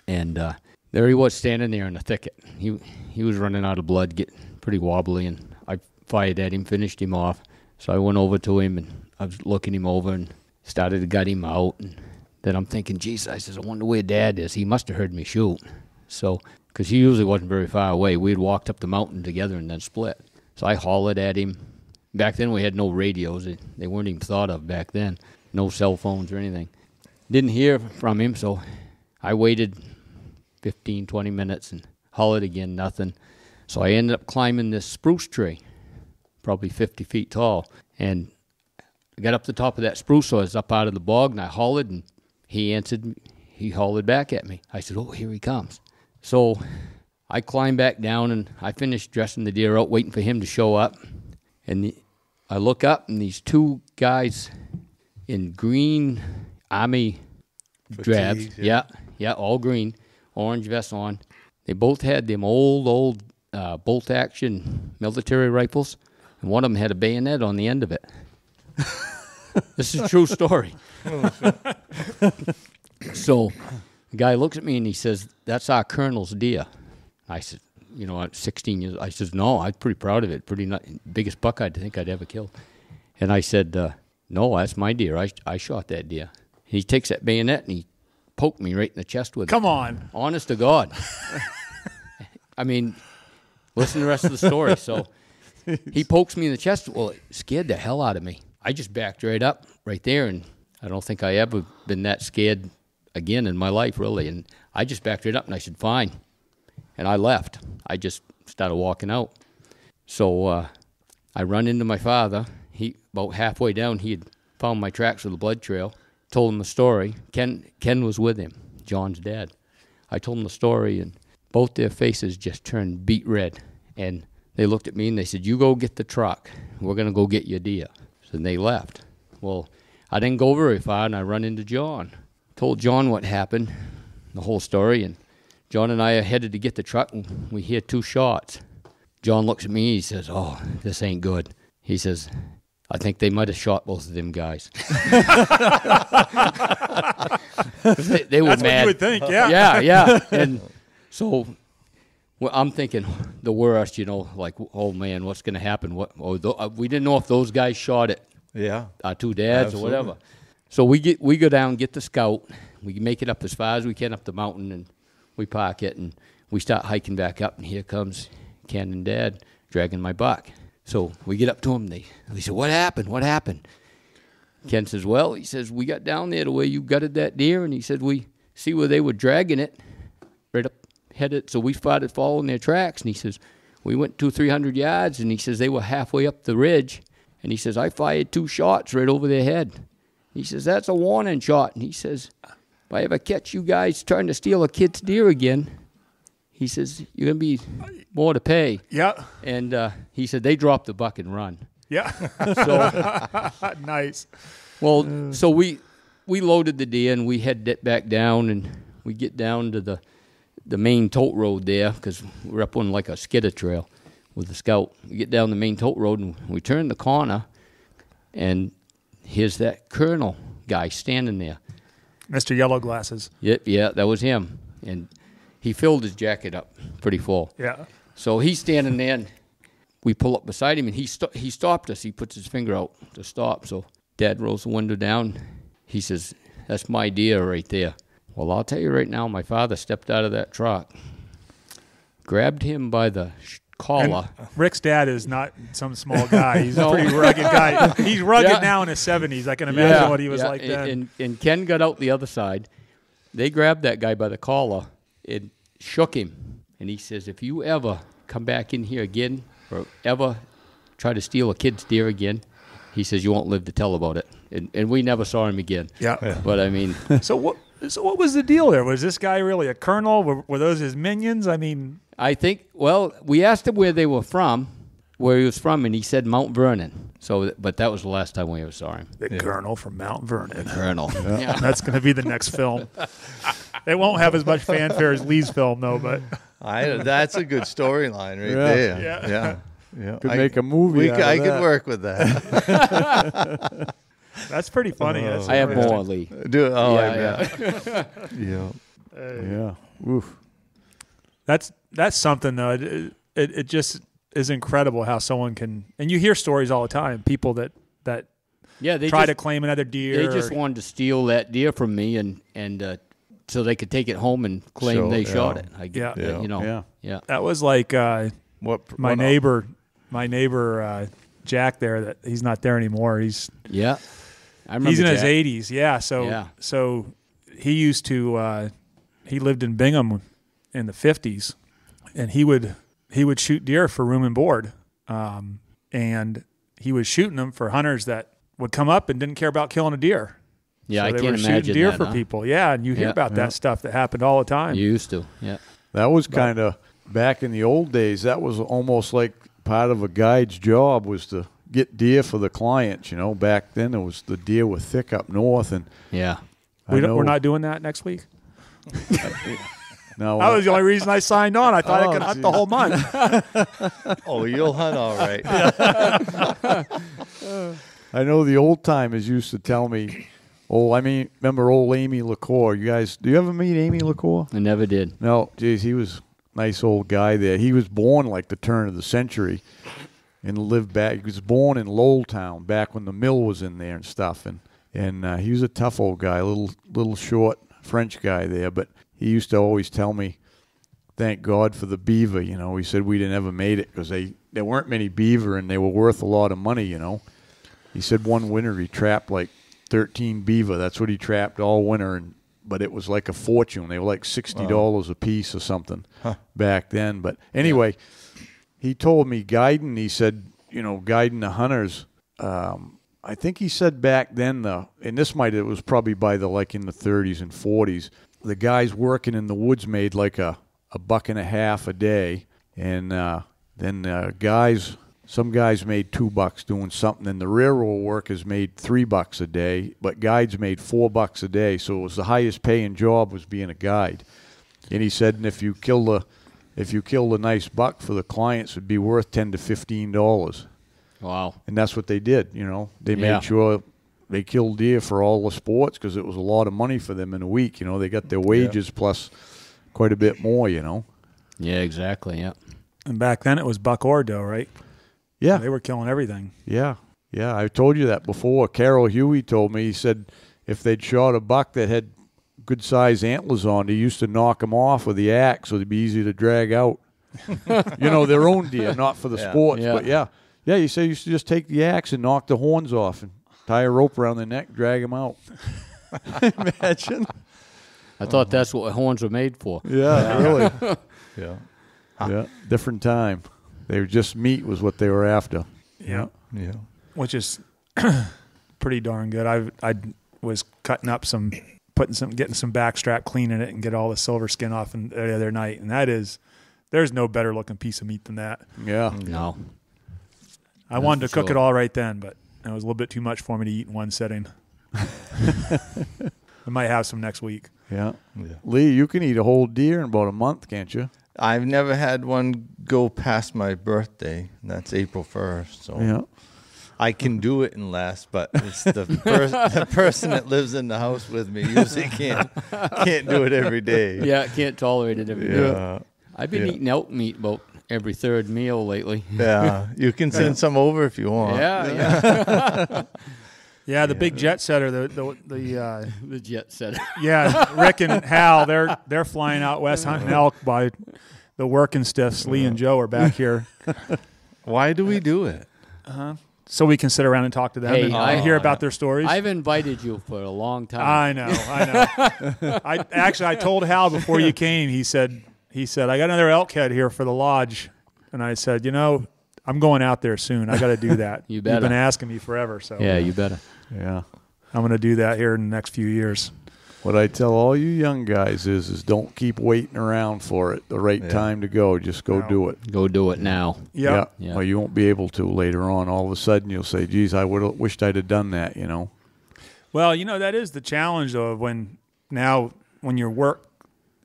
and uh, there he was standing there in the thicket. He he was running out of blood, getting pretty wobbly, and I fired at him, finished him off. So I went over to him and I was looking him over and started to gut him out. And then I'm thinking, geez, I says, I wonder where Dad is. He must have heard me shoot. So, because he usually wasn't very far away, we had walked up the mountain together and then split. So I hollered at him. Back then we had no radios; they, they weren't even thought of back then. No cell phones or anything. Didn't hear from him, so I waited 15, 20 minutes and hollered again, nothing. So I ended up climbing this spruce tree, probably 50 feet tall. And I got up the top of that spruce, so I was up out of the bog, and I hollered, and he answered, he hollered back at me. I said, Oh, here he comes. So I climbed back down, and I finished dressing the deer out, waiting for him to show up. And the, I look up, and these two guys in green army drabs. Fatigues, Yeah. yeah. yeah, all green, orange vests on. They both had them old, old uh, bolt action military rifles, and one of them had a bayonet on the end of it. this is a true story. so the guy looks at me and he says, That's our colonel's deer. I said, You know, at 16 years, I says, No, I'm pretty proud of it. Pretty not, biggest buck I think I'd ever killed. And I said, uh, No, that's my deer. I, I shot that deer. He takes that bayonet and he poked me right in the chest with it. Come on. Honest to God. I mean, listen to the rest of the story. So he pokes me in the chest. Well, it scared the hell out of me. I just backed right up right there, and I don't think I ever been that scared again in my life, really. And I just backed right up, and I said, "Fine," and I left. I just started walking out. So uh, I run into my father. He about halfway down, he had found my tracks with the blood trail. Told him the story. Ken Ken was with him, John's dad. I told him the story, and both their faces just turned beet red. And they looked at me and they said, "You go get the truck. We're gonna go get your deer." So they left. Well, I didn't go very far, and I run into John. Told John what happened, the whole story, and John and I are headed to get the truck, and we hear two shots. John looks at me. He says, "Oh, this ain't good." He says, "I think they might have shot both of them guys. they, they were That's mad. you would think. Yeah. yeah, yeah. And so well, I'm thinking the worst, you know, like, oh man, what's going to happen? What? Oh, th- uh, we didn't know if those guys shot it, Yeah. our two dads Absolutely. or whatever. So we get we go down, get the scout. We make it up as far as we can up the mountain, and we park it, and we start hiking back up. And here comes Ken and Dad dragging my buck. So we get up to them. They they said, "What happened? What happened?" Ken says, "Well, he says we got down there the way you gutted that deer, and he said we see where they were dragging it, right up headed. So we started following their tracks, and he says we went two three hundred yards, and he says they were halfway up the ridge, and he says I fired two shots right over their head. He says that's a warning shot, and he says if I ever catch you guys trying to steal a kid's deer again, he says you're gonna be more to pay. Yeah. And uh, he said they dropped the buck and run. Yeah. So. nice. Well, so we we loaded the deer and we head it back down and we get down to the the main tote road there because we're up on like a skidder trail with the scout. We get down the main tote road and we turn the corner and here's that colonel guy standing there. Mr. Yellow Glasses. Yep, yeah, that was him. And he filled his jacket up pretty full. Yeah. So he's standing there, and we pull up beside him, and he sto- he stopped us. He puts his finger out to stop. So Dad rolls the window down. He says, "That's my deer right there." Well, I'll tell you right now, my father stepped out of that truck, grabbed him by the sh- And collar. Rick's dad is not some small guy. He's No. a pretty rugged guy. He's rugged Yeah. now in his 70s. I can imagine what he was yeah, like and, then. And, and Ken got out the other side. They grabbed that guy by the collar and shook him. And he says, if you ever come back in here again or ever try to steal a kid's deer again. He says you won't live to tell about it, and, and we never saw him again. Yeah. But I mean, So what? So what was the deal there? Was this guy really a colonel? Were, were those his minions? I mean, I think. Well, we asked him where they were from, where he was from, and he said Mount Vernon. So, but that was the last time we ever saw him. the colonel from Mount Vernon. Colonel. Yeah. That's going to be the next film. It won't have as much fanfare as Lee's film, though. But I, that's a good storyline right Yeah. there. Yeah. Yeah. Yeah. Could I- make a movie. We, out c- of I that. could work with that. That's pretty funny. That's I have interesting. more, Lee. Do it. Oh, Yeah, I bet. Yeah. Yeah. Oof. That's that's something though. It, it it just is incredible how someone can. And you hear stories all the time. People that that Yeah, they try just, to claim another deer. They just or- wanted to steal that deer from me, and and uh, so they could take it home and claim Show- they yeah. shot it. I get, Yeah. that, you know. Yeah. yeah. that was like uh, What my what- neighbor, my neighbor uh, Jack. There, that he's not there anymore. He's Yeah. I remember he's in his 80s. Yeah. So Yeah. so he used to uh, he lived in Bingham in the 50s, and he would he would shoot deer for room and board, um, and he was shooting them for hunters that would come up and didn't care about killing a deer. Yeah, So I they can't were shooting imagine deer that, for huh? people. Yeah, and you hear Yeah. about that stuff that happened all the time. You used to. Yeah. That was kind of back in the old days. That was almost like part of a guide's job was to get deer for the clients. You know, back then it was the deer were thick up north, and Yeah. I we don't, we're not doing that next week. No, That uh, was the only reason I signed on. I thought I Oh, could hunt the whole month. Oh, you'll hunt all right. I know the old timers used to tell me. Oh, I mean, remember old Amy LaCour? You guys, do you ever meet Amy LaCour? I never did. No, geez, he was a nice old guy there. He was born like the turn of the century and lived back. He was born in Lowelltown back when the mill was in there and stuff. And and uh, he was a tough old guy, little little short French guy there. But he used to always tell me, "Thank God for the beaver." You know, he said we didn't ever made it because they there weren't many beaver and they were worth a lot of money. You know, he said one winter he trapped like 13 beaver. That's what he trapped all winter, and but it was like a fortune. They were like sixty dollars a piece or something back then. But anyway, he told me guiding. He said, you know, guiding the hunters. Um, I think he said back then though, and this might it was probably by the like in the 30s and 40s. The guys working in the woods made like a a buck and a half a day, and uh, then uh, guys some guys made two bucks doing something, and the railroad workers made three bucks a day, but guides made four bucks a day. So it was the highest paying job was being a guide. And he said, and if you kill the if you killed a nice buck for the clients, it'd be worth ten to fifteen dollars. Wow. And that's what they did. You know, they Yeah. made sure they killed deer for all the sports because it was a lot of money for them in a week. You know, they got their wages plus quite a bit more. You know. Yeah, exactly. Yeah. And back then it was buck or doe, right? Yeah. They were killing everything. Yeah, yeah. I told you that before. Carol Huey told me. He said if they'd shot a buck that had good sized antlers on, they used to knock them off with the axe, so they'd be easy to drag out. you know, their own deer, not for the Yeah. sports, Yeah. but yeah, yeah. You say you used to just take the axe and knock the horns off and tie a rope around their neck, drag them out. Imagine. I thought that's what horns were made for. Yeah, really. Yeah. yeah, different time. They were just meat was what they were after. Yeah. Yeah. Which is pretty darn good. I I was cutting up some, putting some, getting some backstrap, cleaning it, and get all the silver skin off in, the other night. And that is, there's no better looking piece of meat than that. Yeah, No. I wanted to cook sure. it all right then, but it was a little bit too much for me to eat in one sitting. I might have some next week. yeah. Yeah. Lee, you can eat a whole deer in about a month, can't you? I've never had one go past my birthday. and That's April 1st. So Yeah. I can do it in less, but it's the, per- the person that lives in the house with me usually can't can't do it every day. Yeah, can't tolerate it every day. Yeah. I've been Yeah. eating elk meat about every third meal lately. Yeah. You can send some over if you want. Yeah, yeah. Yeah, the big jet setter, the the, the uh, the jet set. yeah, Rick and Hal, they're they're flying out west hunting elk by the working stiffs. Lee and Joe are back here, Why do we do it? So we can sit around and talk to them Hey, and I- hear uh, about their stories. I've invited you for a long time. I know, I know. I actually I told Hal before you came. He said he said I got another elk head here for the lodge, and I said you know I'm going out there soon. I got to do that. You You've better. been asking me forever, so Yeah, you better. Yeah. I'm going to do that here in the next few years. What I tell all you young guys is, is don't keep waiting around for it. The right Yeah. time to go. Just go No. do it. Go do it now. Yep. Yeah. Or you won't be able to later on. All of a sudden, you'll say, "Geez, I would have wished I'd have done that." You know. Well, you know that is the challenge though of when now when your work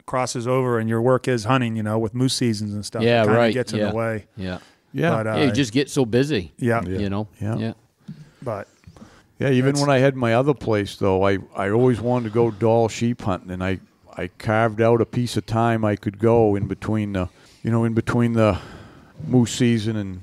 crosses over and your work is hunting, you know, with moose seasons and stuff. Yeah, it right, Gets in the way. Yeah. Yeah. But, uh, yeah, you just get so busy. Yeah. You know. Yeah. Yeah. But Yeah, even That's- when I had my other place though, I, I always wanted to go Dall sheep hunting and I, I carved out a piece of time I could go in between the you know, in between the moose season and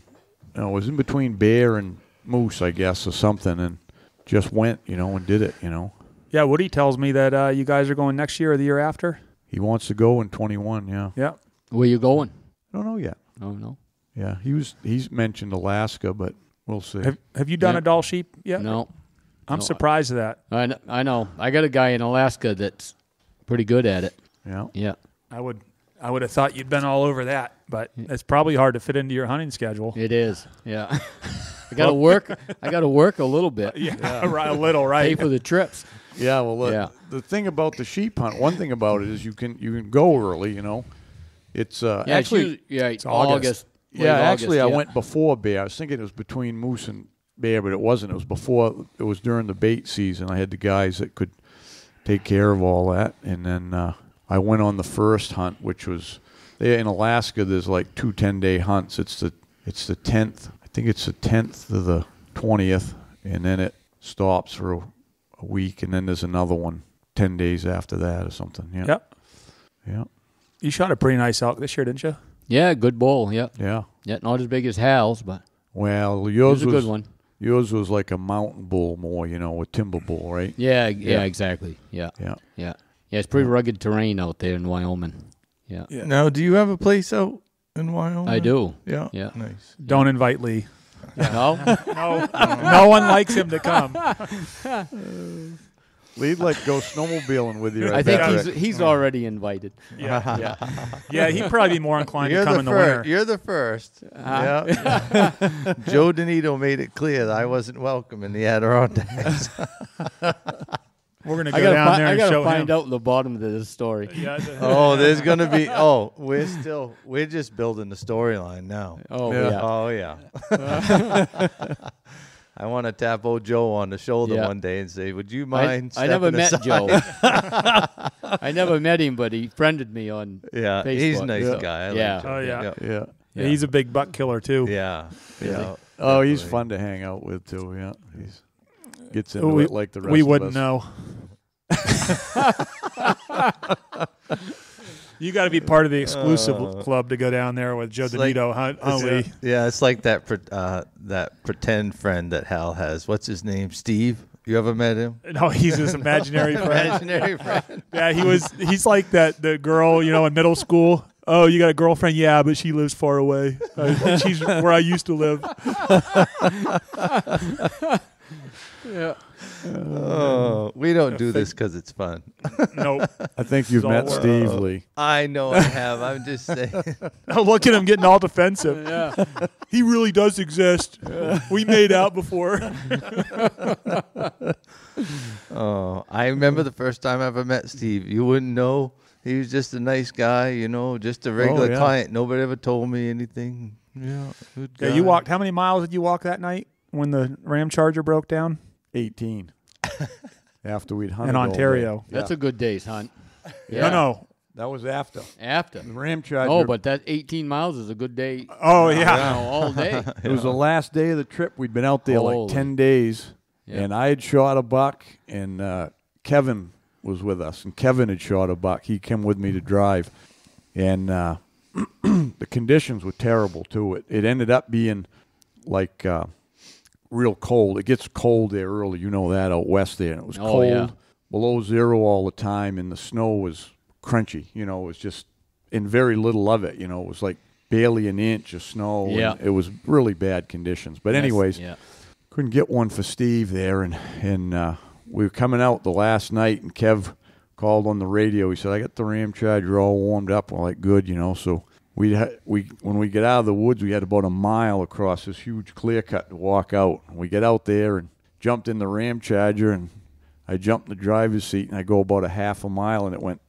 you know, it was in between bear and moose, I guess, or something and just went, you know, and did it, you know. yeah, Woody tells me that uh, you guys are going next year or the year after. He wants to go in twenty one, yeah. Yeah. Where you going? I don't know yet. Oh no. Yeah. He was he's mentioned Alaska, but we'll see. Have Have you done Yeah. a Dall sheep yet? No. I'm No, surprised at that. I know, I know. I got a guy in Alaska that's pretty good at it. yeah. Yeah. I would I would have thought you'd been all over that, but it's probably hard to fit into your hunting schedule. It is. Yeah. I got to work. I got to work a little bit. Yeah, right, a little, right? Pay right? for the trips. Yeah, well, the, Yeah. the thing about the sheep hunt, one thing about it is you can you can go early. You know, it's uh, Yeah, actually it's usually, yeah, August. August. late yeah. August, actually, I yeah. went before bear. I was thinking it was between moose and bear, but it wasn't. It was before. It was during the bait season. I had the guys that could take care of all that, and then uh, I went on the first hunt, which was there in Alaska. There's like two 10 day hunts. It's the it's the tenth. I think it's the tenth to the twentieth, and then it stops for a, a week, and then there's another one 10 days after that or something. Yeah. Yep. Yeah. You shot a pretty nice elk this year, didn't you? Yeah, good bull. Yeah. Yeah. Yeah, not as big as Hal's, but Well, it yours was a good one. Yours was like a mountain bull more, you know, a timber bull, right? Yeah, yeah, Yeah. exactly. Yeah, Yeah. yeah, yeah. It's pretty rugged terrain out there in Wyoming. Yeah, Yeah. Now, do you have a place out in Wyoming? I do. Yeah. Yeah. Nice. Don't invite Lee. No, No, no one likes him to come. Lead like go snowmobiling with you. I think bet, he's Rick. he's already invited. Yeah, Yeah, yeah. He'd probably be more inclined You're to come the, in the fir- winter. you're the first. Uh-huh. Yeah. Joe Donito made it clear that I wasn't welcome in the Adirondacks. We're gonna go I gotta, down fi- there I and gotta show find him. out the bottom of this story. Oh, there's gonna be. Oh, we're still. We're just building the storyline now. Oh Yeah. yeah, Oh yeah. I want to tap old Joe on the shoulder Yeah. one day and say, "Would you mind?" I never stepping met aside?" Joe. I never met him, but he friended me on. Yeah, he's a nice Yeah. guy. I Yeah. Joe. Oh, yeah. yeah, Yeah. Yeah, he's a big buck killer too. yeah. yeah. Oh, he's fun to hang out with too. Yeah. He's gets into oh, we, it like the rest of us. we wouldn't know. you got to be part of the exclusive Uh, club to go down there with Joe it's like- huh, yeah, it's like that uh, that pretend friend that Hal has. What's his name? Steve. You ever met him? No, he's his imaginary friend. Imaginary friend. Yeah, he was. He's like that. The girl, you know, in middle school. Oh, you got a girlfriend? Yeah, but she lives far away. Uh, she's where I used to live. Yeah. Oh, we don't do this because it's fun. Nope. I think you've met work. Steve Lee. I know I have. I'm just saying. Oh, look at him getting all defensive. Yeah. He really does exist. We made out before. Oh, I remember the first time I ever met Steve. You wouldn't know. He was just a nice guy, you know, just a oh, regular yeah. client. Nobody ever told me anything. Yeah, good guy. Yeah, you walked. How many miles did you walk that night when the Ram Charger broke down 18. After we'd hunted in all day. Ontario? That's a good day's hunt. Yeah. No, no. That was after. After. The Ram Charger. Oh, but that 18 miles is a good day. Oh you yeah. know, all day. It was the last day of the trip. We'd been out there Holy. like 10 days. Yeah. And I had shot a buck, and uh, Kevin was with us. And Kevin had shot a buck. He came with me to drive. And uh, the conditions were terrible, too. It, it ended up being like uh, real cold. It gets cold there early. You know that out west there. And it was Oh, cold, yeah. below zero all the time. And the snow was crunchy. You know, it was just, and very little of it. You know, it was like barely an inch of snow. and Yeah. It was really bad conditions. But, anyways yeah. couldn't get one for Steve there, and and uh, we were coming out the last night, and Kev called on the radio. He said, "I got the Ram Charger all warmed up." We're like, "Good," you know. So we we when we get out of the woods, we had about a mile across this huge clear cut to walk out. We get out there and jumped in the Ram Charger, and I jumped in the driver's seat, and I go about a half a mile, and it went,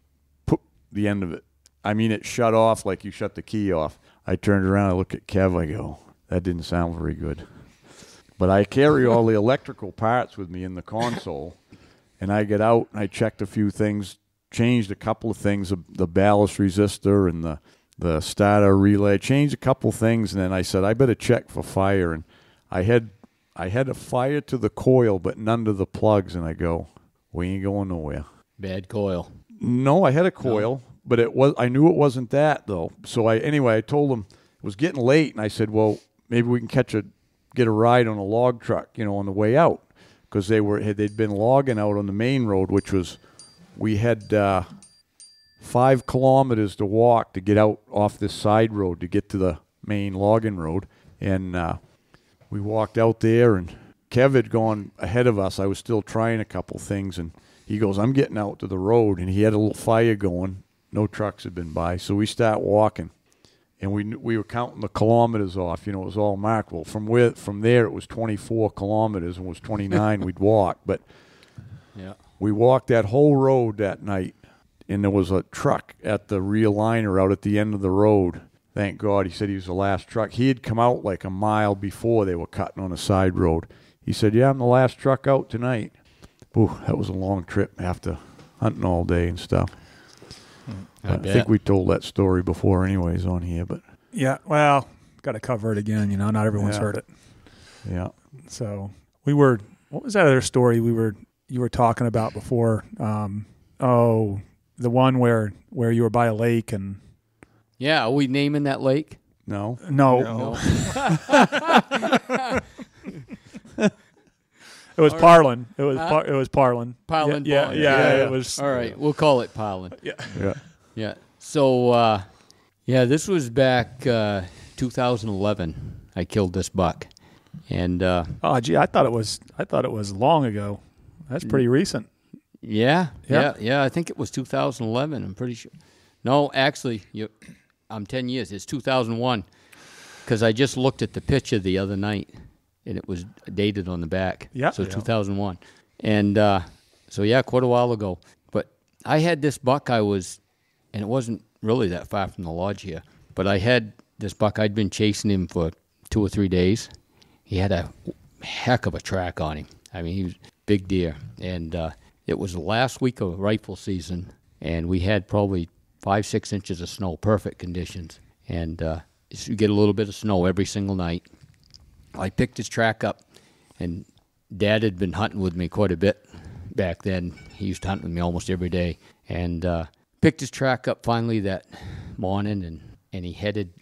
poop, the end of it. I mean, it shut off like you shut the key off. I turned around, I look at Kev, I go, that didn't sound very good. But I carry all the electrical parts with me in the console, and I get out and I checked a few things, changed a couple of things, the ballast resistor and the the starter relay, changed a couple things, and then I said I better check for fire, and I had I had a fire to the coil, but none to the plugs, and I go, we ain't going nowhere. Bad coil. No, I had a coil, but it was I knew it wasn't that though. So I anyway, I told him it was getting late, and I said, well, maybe we can catch a get a ride on a log truck, you know, on the way out, because they were had they'd been logging out on the main road, which was we had uh, five kilometers to walk to get out off this side road to get to the main logging road, and uh, we walked out there and Kev had gone ahead of us. I was still trying a couple things and he goes, I'm getting out to the road and he had a little fire going. No trucks had been by. So we start walking and we we were counting the kilometers off. You know, it was all marked. Well, from where from there it was 24 kilometers and was 29 we'd walk. But Yeah. we walked that whole road that night, and there was a truck at the realigner out at the end of the road. Thank God, he said he was the last truck. He had come out like a mile before they were cutting on a side road. He said, "Yeah, I'm the last truck out tonight." Ooh, that was a long trip after hunting all day and stuff. I I, think we told that story before, anyways, on here. But Yeah, well, got to cover it again. You know, not everyone's Yeah. heard it. yeah, So we were. What was that other story we were you were talking about before? Um, oh, the one where where you were by a lake and Yeah, are we naming that lake? no, no, No. it was Parlin. It was par, it was Parlin. Parlin Yeah, Pond. yeah, Yeah, it yeah. was. All right, we'll call it Parlin. Yeah. yeah, Yeah. So, uh, yeah, this was back uh, 2011. I killed this buck, and uh, Oh, gee, I thought it was. I thought it was long ago. That's pretty recent. Yeah, Yeah. yeah, yeah, I think it was 2011. I'm pretty sure. No, actually, you, I'm 10 years. It's 2001 because I just looked at the picture the other night, and it was dated on the back. Yeah. So Yeah. 2001, and uh, so yeah, quite a while ago. But I had this buck. I was, and it wasn't really that far from the lodge here. But I had this buck. I'd been chasing him for two or three days. He had a heck of a track on him. I mean, he was big deer, and uh, it was the last week of rifle season, and we had probably five, six inches of snow, perfect conditions, and uh, you get a little bit of snow every single night. I picked his track up, and Dad had been hunting with me quite a bit back then. He used to hunt with me almost every day, and uh, picked his track up finally that morning, and, and he headed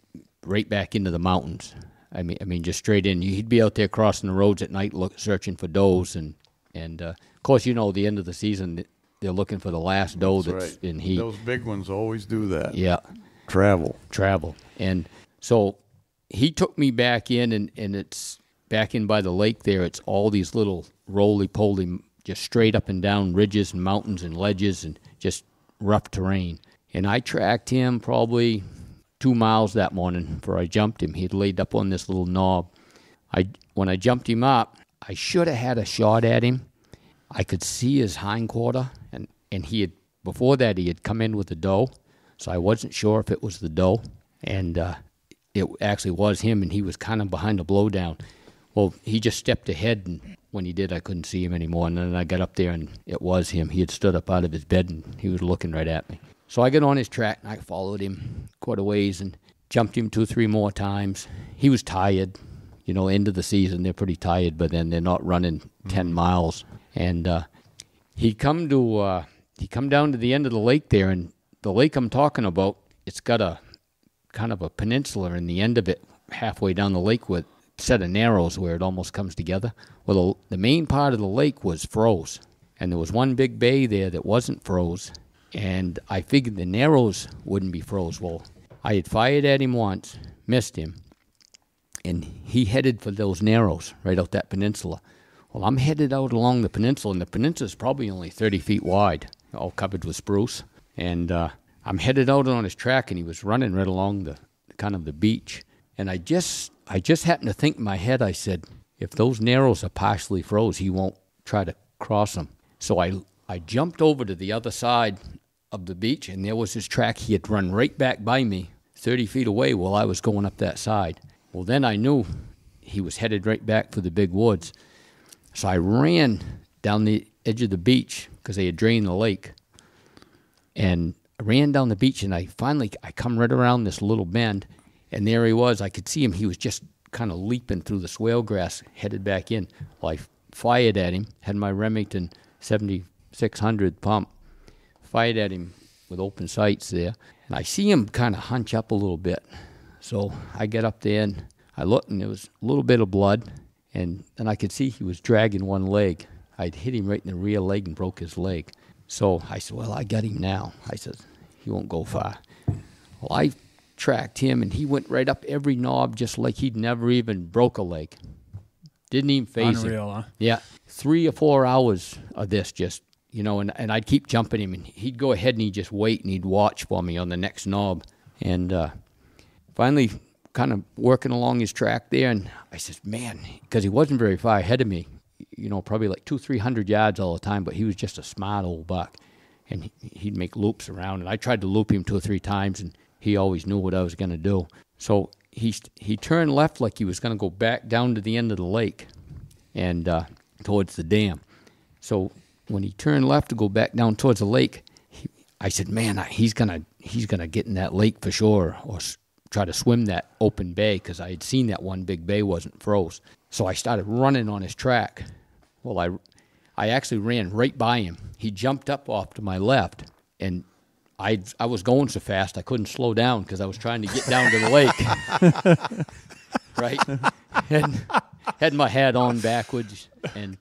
right back into the mountains. I mean, I mean, just straight in. He'd be out there crossing the roads at night, look, searching for does, and and uh, of course, you know, the end of the season, they're looking for the last doe that's that's right. in heat. Those big ones always do that. Yeah Travel. travel. And so he took me back in, and, and it's back in by the lake there. It's all these little roly poly, just straight up and down ridges and mountains and ledges and just rough terrain. And I tracked him probably two miles that morning before I jumped him. He'd laid up on this little knob. I when I jumped him up, I should have had a shot at him. I could see his hindquarter, and and he had before that he had come in with the doe, so I wasn't sure if it was the doe, and uh, it actually was him, and he was kind of behind the blowdown. Well, he just stepped ahead, and when he did, I couldn't see him anymore. And then I got up there, and it was him. He had stood up out of his bed, and he was looking right at me. So I got on his track, and I followed him quite a ways, and jumped him two, three more times. He was tired. You know, end of the season, they're pretty tired, but then they're not running 10 miles. And uh, he come to uh, he come down to the end of the lake there, and the lake I'm talking about, it's got a kind of a peninsula in the end of it, halfway down the lake with a set of narrows where it almost comes together. Well, the, the main part of the lake was froze, and there was one big bay there that wasn't froze, and I figured the narrows wouldn't be froze. Well, I had fired at him once, missed him, and he headed for those narrows right out that peninsula. Well, I'm headed out along the peninsula, and the peninsula is probably only 30 feet wide, all covered with spruce. And uh, I'm headed out on his track, and he was running right along the, kind of the beach. And I just I just happened to think in my head. I said, if those narrows are partially froze, he won't try to cross them. So I I jumped over to the other side of the beach, and there was his track. He had run right back by me, 30 feet away, while I was going up that side. Well, then I knew he was headed right back for the big woods. So I ran down the edge of the beach because they had drained the lake, and I ran down the beach. And I finally I come right around this little bend, and there he was. I could see him. He was just kind of leaping through the swale grass, headed back in. Well, I fired at him. Had my Remington 7600 pump. Fired at him with open sights there, and I see him kind of hunch up a little bit. So I get up there and I look, and there was a little bit of blood, and then I could see he was dragging one leg. I'd hit him right in the rear leg and broke his leg. So I said, Well, I got him now. I said, He won't go far. Well, I tracked him, and he went right up every knob just like he'd never even broke a leg. Didn't even phase him. Unreal, huh? Yeah, three or four hours of this just, you know, and, and I'd keep jumping him, and he'd go ahead and he'd just wait and he'd watch for me on the next knob. And uh, finally, kind of working along his track there, and I says, man, because he wasn't very far ahead of me, you know, probably like two, three hundred yards all the time, but he was just a smart old buck. And he, he'd make loops around, and I tried to loop him two or three times, and he always knew what I was going to do. So he he turned left like he was going to go back down to the end of the lake, and uh, towards the dam. So when he turned left to go back down towards the lake, he, I said, "Man, he's gonna he's gonna get in that lake for sure, or try to swim that open bay because I had seen that one big bay wasn't froze." So I started running on his track. Well, I I actually ran right by him. He jumped up off to my left, and I I was going so fast I couldn't slow down because I was trying to get down to the lake. right, and had my hat on backwards, and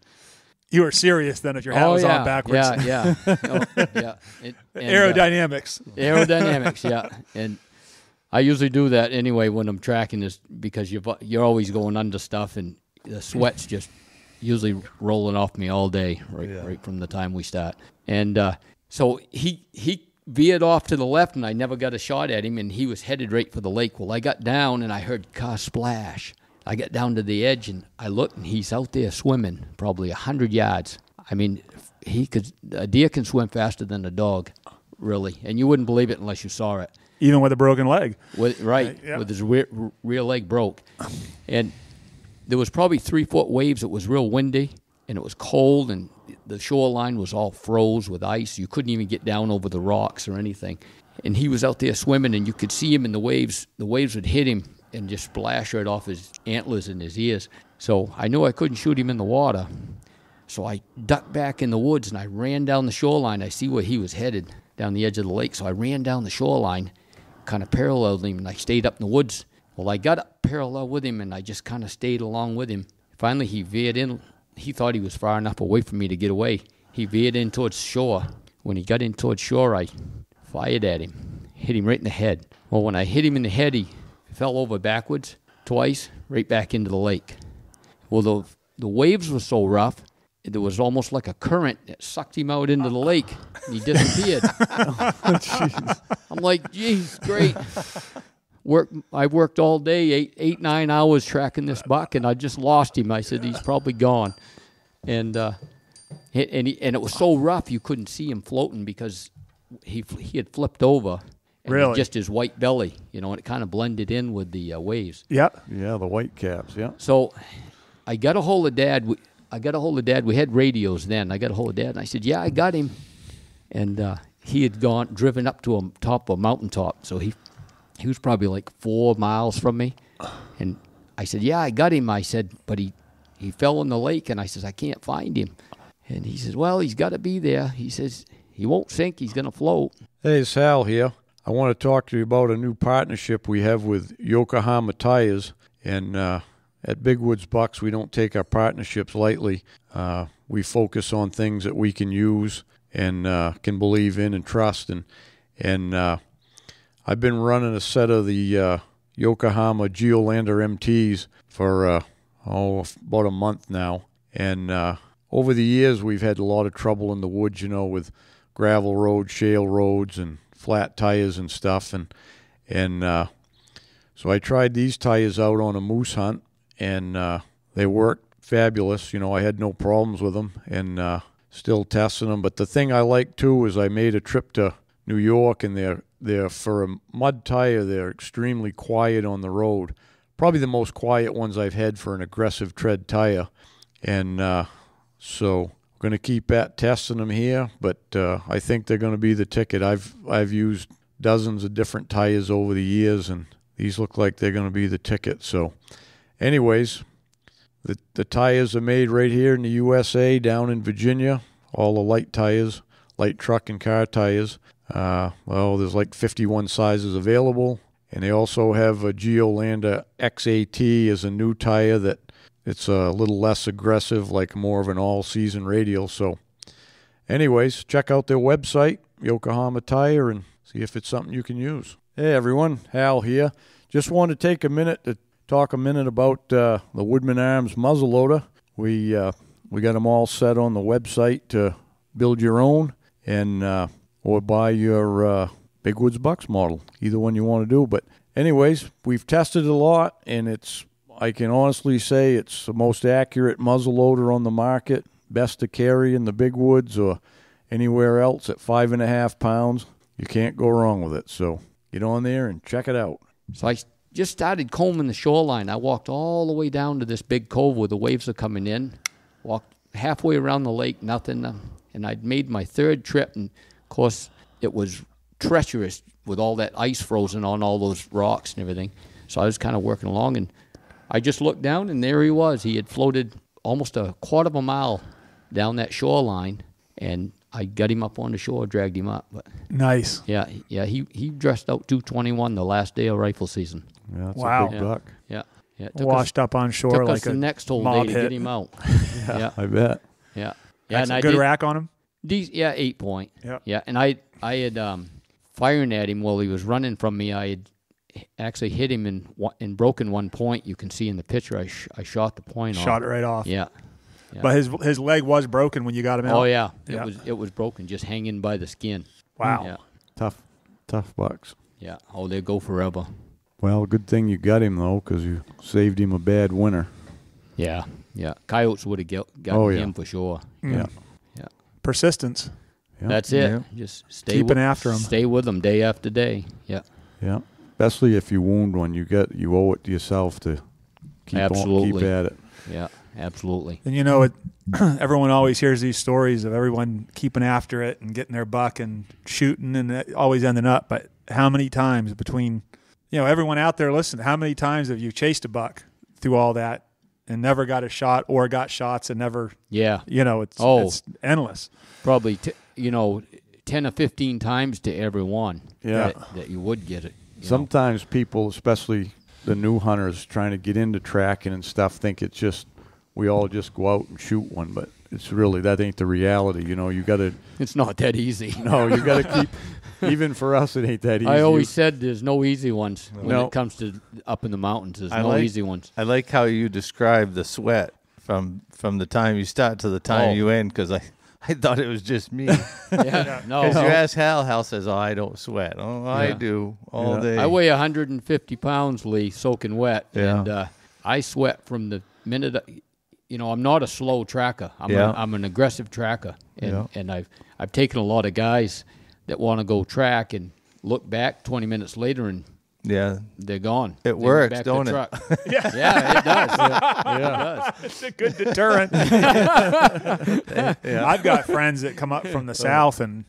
You were serious then if your hat oh was yeah, on backwards. yeah, yeah, oh, yeah. It- and, uh, Aerodynamics. aerodynamics, yeah. And I usually do that anyway when I'm tracking this because you're you're always going under stuff and the sweat's just usually rolling off me all day right right from the time we start. And uh, so he he veered off to the left and I never got a shot at him and he was headed right for the lake. Well, I got down and I heard car splash. I got down to the edge and I looked and he's out there swimming probably a hundred yards. I mean, he could a deer can swim faster than a dog, really, and you wouldn't believe it unless you saw it. Even with a broken leg. With, right, yeah. with his rear, rear leg broke, and there was probably three foot waves. It was real windy, and it was cold, and the shoreline was all froze with ice. You couldn't even get down over the rocks or anything. And he was out there swimming, and you could see him in the waves. The waves would hit him and just splash right off his antlers and his ears. So I knew I couldn't shoot him in the water. So I ducked back in the woods and I ran down the shoreline. I see where he was headed down the edge of the lake. So I ran down the shoreline, kind of paralleled him, and I stayed up in the woods. Well, I got up parallel with him and I just kind of stayed along with him. Finally, he veered in. He thought he was far enough away from me to get away. He veered in towards shore. When he got in towards shore, I fired at him, hit him right in the head. Well, when I hit him in the head, he fell over backwards twice, right back into the lake. Well, the the waves were so rough, there was almost like a current that sucked him out into the lake. And he disappeared. I'm like, geez, great. Work. I worked all day, eight, eight, nine hours tracking this buck, and I just lost him. I said he's probably gone, and uh, and he, and it was so rough you couldn't see him floating because he he had flipped over. And Really? Just his white belly, you know, and it kind of blended in with the uh, waves. Yeah. Yeah, the white caps. Yeah. So I got a hold of dad. I got a hold of dad. We had radios then. I got a hold of dad and I said, Yeah, I got him. And uh, he had gone, driven up to a top of a mountaintop. So he, he was probably like four miles from me. And I said, Yeah, I got him. I said, But he, he fell in the lake. And I says, I can't find him. And he says, Well, he's got to be there. He says, He won't sink. He's going to float. Hey, Hal here. I want to talk to you about a new partnership we have with Yokohama Tires. And uh, at Big Woods Bucks, we don't take our partnerships lightly. Uh, we focus on things that we can use and uh, can believe in and trust. And and uh, I've been running a set of the uh, Yokohama Geolandar MTs for uh, oh about a month now. And uh, over the years, we've had a lot of trouble in the woods, you know, with gravel roads, shale roads, and flat tires and stuff. And and So I tried these tires out on a moose hunt, and uh, they worked fabulous. You know, I had no problems with them, and uh, still testing them. But the thing I like too is I made a trip to New York, and they're they're for a mud tire. They're extremely quiet on the road. Probably the most quiet ones I've had for an aggressive tread tire, and uh, so going to keep at testing them here. But uh, I think they're going to be the ticket. I've I've used dozens of different tires over the years, and these look like they're going to be the ticket. So, anyways, the the tires are made right here in the USA, down in Virginia. All the light tires, light truck and car tires. Uh, well, there's like 51 sizes available, and they also have a Geolandar XAT as a new tire that it's a little less aggressive, like more of an all-season radial. So, anyways, check out their website, Yokohama Tire, and see if it's something you can use. Hey everyone, Hal here. Just want to take a minute to talk a minute about uh, the Woodman Arms muzzleloader. We uh, we got them all set on the website to build your own and uh, or buy your uh, Big Woods Bucks model. Either one you want to do. But anyways, we've tested a lot, and it's I can honestly say it's the most accurate muzzleloader on the market. Best to carry in the Big Woods or anywhere else at five and a half pounds. You can't go wrong with it. So get on there and check it out. So I just started combing the shoreline. I walked all the way down to this big cove where the waves are coming in. Walked halfway around the lake, nothing. um, And I'd made my third trip, and of course it was treacherous with all that ice frozen on all those rocks and everything. So I was kind of working along, and I just looked down, and there he was. He had floated almost a quarter of a mile down that shoreline, and I got him up on the shore, dragged him up. But Nice. yeah, yeah, he he dressed out 221 the last day of rifle season. Yeah, that's Wow. a big Yeah. buck. Yeah, yeah. It took Washed up on shore took like us a the next whole mob day to hit. get him out. yeah, I bet. yeah, yeah. That's and a I good did, rack on him. These, yeah, eight point. Yeah, Yeah, and I I had um, firing at him while he was running from me. I had actually hit him in one- in broken one point. You can see in the picture. I sh- I shot the point off. Shot it right off. Yeah. Yeah. But his his leg was broken when you got him out. oh yeah, it was it was broken, just hanging by the skin. Wow. Yeah, Tough, tough bucks. yeah. Oh, they go forever. Well, good thing you got him though, because you saved him a bad winter. Yeah, yeah. Coyotes would have got, gotten Oh, yeah. him for sure. Mm. Yeah. Yeah. Persistence. Yeah. That's it. Yeah. Just stay Keeping with, after 'em. Stay with them day after day. Yeah. Yeah. Especially if you wound one, you get you owe it to yourself to keep on, keep Absolutely. at it. Yeah. Absolutely. And you know, it, everyone always hears these stories of everyone keeping after it and getting their buck and shooting and always ending up. But how many times between, you know, everyone out there listening, how many times have you chased a buck through all that and never got a shot or got shots and never, Yeah. you know, it's, Oh. it's endless. Probably, t- you know, 10 or 15 times to every one Yeah. that, that you would get it. you know. Sometimes people, especially the new hunters trying to get into tracking and stuff, think it's just we all just go out and shoot one, but it's really that ain't the reality. You know, you got to It's not that easy. no, you got to keep. Even for us, it ain't that easy. I always said there's no easy ones when No. it comes to up in the mountains. There's I no like- easy ones. I like how you describe the sweat from from the time you start to the time Oh. you end because I I thought it was just me. Yeah. No. Because you ask Hal, Hal says, "Oh, I don't sweat." Oh, I do all Yeah. day. I weigh 150 pounds, Lee, soaking wet, Yeah. and uh, I sweat from the minute. I- You know, I'm not a slow tracker. I'm, Yeah. a, I'm an aggressive tracker, and Yeah. and I've I've taken a lot of guys that want to go track and look back 20 minutes later and yeah, they're gone. It They works, back to don't it? truck. yeah. yeah, it does. It does. It's a good deterrent. I've got friends that come up from the uh, south and,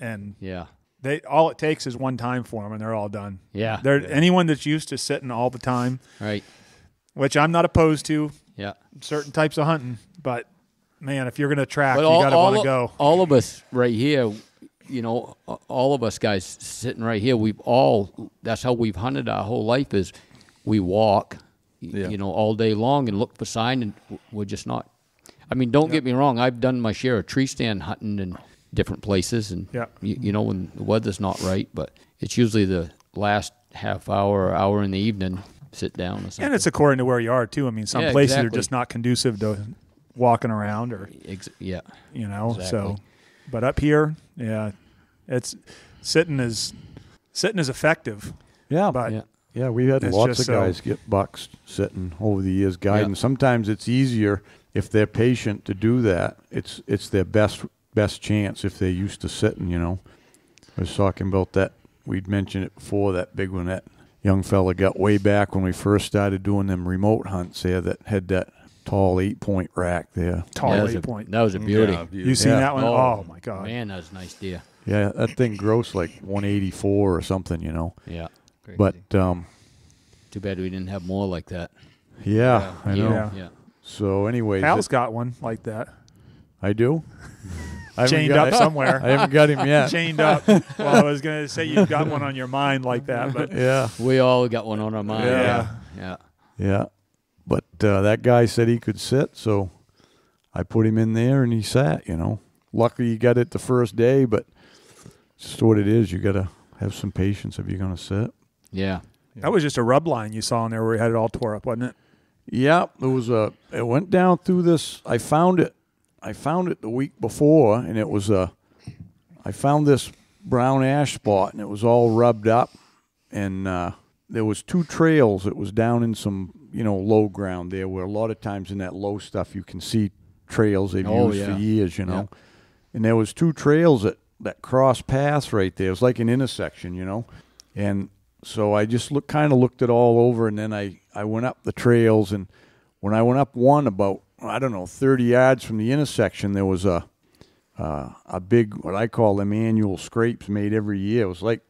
and Yeah, they, all it takes is one time for them and they're all done. yeah. They're, anyone that's used to sitting all the time, Right. which I'm not opposed to, Yeah. certain types of hunting, but man, if you're going to track, But you all, got to want to go. all of us right here, you know, all of us guys sitting right here, we've all, that's how we've hunted our whole life is we walk, Yeah. you know, all day long and look for sign and we're just not. I mean, don't get me wrong. I've done my share of tree stand hunting in different places and, Yeah. you, you know, when the weather's not right, but it's usually the last half hour or hour in the evening, sit down or something. And it's according to where you are too. I mean, some Yeah, places are just not conducive to walking around or, Ex- yeah. you know, so, but up here, yeah, it's sitting is, sitting is effective, Yeah, but Yeah. Yeah, we had lots just of so- guys get bucks sitting over the years guiding. Yeah. Sometimes it's easier if they're patient to do that. It's it's their best best chance if they're used to sitting. You know, I was talking about that. We'd mentioned it before. That big one that young fella got way back when we first started doing them remote hunts there. That had that tall eight point rack there. Tall that, was eight a, point. that was a beauty. Yeah, You seen Yeah. that one? Oh, Oh, my god. Man, that was a nice deer. Yeah, that thing grossed like 184 or something. You know, Yeah. Crazy. but um, Too bad we didn't have more like that. yeah, I know. Yeah. Yeah. So, anyway, Hal's it- got one like that. I do. I Chained got up it- somewhere. I haven't got him yet. Chained up. Well, I was going to say you've got one on your mind like that, but Yeah, We all got one on our mind. Yeah. Yeah. Yeah. yeah. But uh, that guy said he could sit, so I put him in there and he sat. You know, luckily he got it the first day, but it's just what it is. You got to have some patience if you're going to sit. Yeah. that was just a rub line you saw in there where he had it all tore up, wasn't it? Yeah, it was a. It went down through this. I found it. I found it the week before, and it was a. I found this brown ash spot, and it was all rubbed up, and uh, there was two trails. It was down in some you know low ground there, where a lot of times in that low stuff you can see trails they've Oh, used yeah. for years, you know. And there was two trails that that cross paths right there. It was like an intersection, you know, and so I just look kind of looked it all over, and then I I went up the trails, and when I went up one about I don't know thirty yards from the intersection, there was a uh, a big what I call them annual scrapes made every year. It was like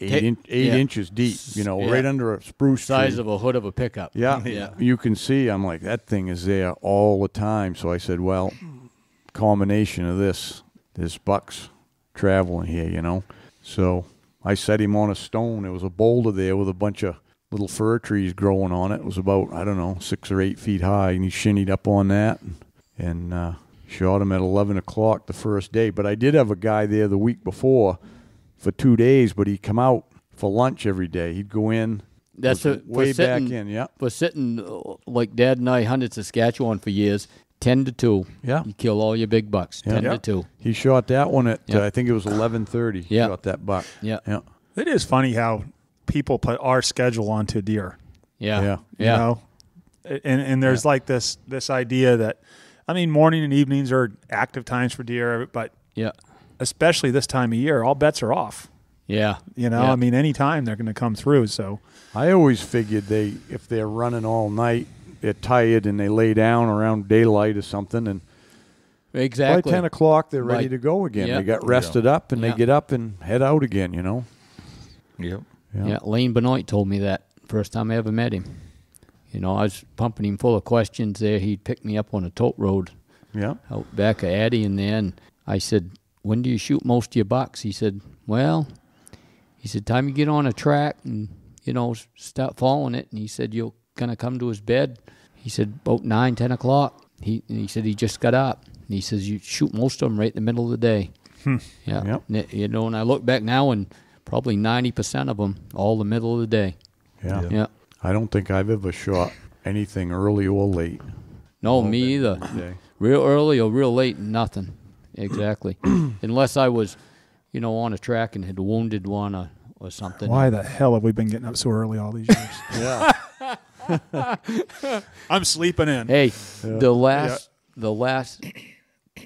eight Ta- in, eight yeah. inches deep, you know, Yeah. right under a spruce Size tree. of a hood of a pickup. Yeah, Yeah. You can see. I'm like that thing is there all the time. So I said, well, combination of this, this bucks traveling here, you know. So I set him on a stone. There was a boulder there with a bunch of little fir trees growing on it. It was about I don't know six or eight feet high, and he shinnied up on that and, and uh, shot him at eleven o'clock the first day. But I did have a guy there the week before for two days, but he'd come out for lunch every day. He'd go in. That's a, for way back in. Yeah. For sitting uh, like Dad and I hunted Saskatchewan for years, ten to two. Yeah. You kill all your big bucks. Yeah. Ten Yeah. to two. He shot that one at Yeah. uh, I think it was eleven thirty. He Yeah. shot that buck. Yeah. Yeah, It is funny how people put our schedule onto deer. Yeah. Yeah. You Yeah. know, and and there's like this this idea that, I mean, morning and evenings are active times for deer, but Yeah. especially this time of year, all bets are off. Yeah. You know, Yeah. I mean, anytime they're going to come through. So I always figured they if they're running all night, they're tired and they lay down around daylight or something, and Exactly. by ten o'clock they're ready Right. to go again. Yeah. They got rested up and Yeah. they get up and head out again. You know. Yep. Yeah. Lanny Benoit told me that first time I ever met him. You know, I was pumping him full of questions there. He picked me up on a tote road Yeah. out back of Addy and then I said, "When do you shoot most of your bucks?" He said, "Well," he said, "Time you get on a track and you know s- start following it." And he said, "You'll kind of come to his bed." He said, "About nine, ten o'clock." He and he said he just got up. And he says, "You shoot most of them right in the middle of the day." Hmm. Yeah, Yep. You know, and I look back now, and probably ninety percent of them all the middle of the day. Yeah. Yeah. I don't think I've ever shot anything early or late. No, all me day, either. every day. Real early or real late, nothing. Exactly. Unless I was, you know, on a track and had wounded one or, or something. why the hell have we been getting up so early all these years? Yeah. I'm sleeping in. Hey, the last the last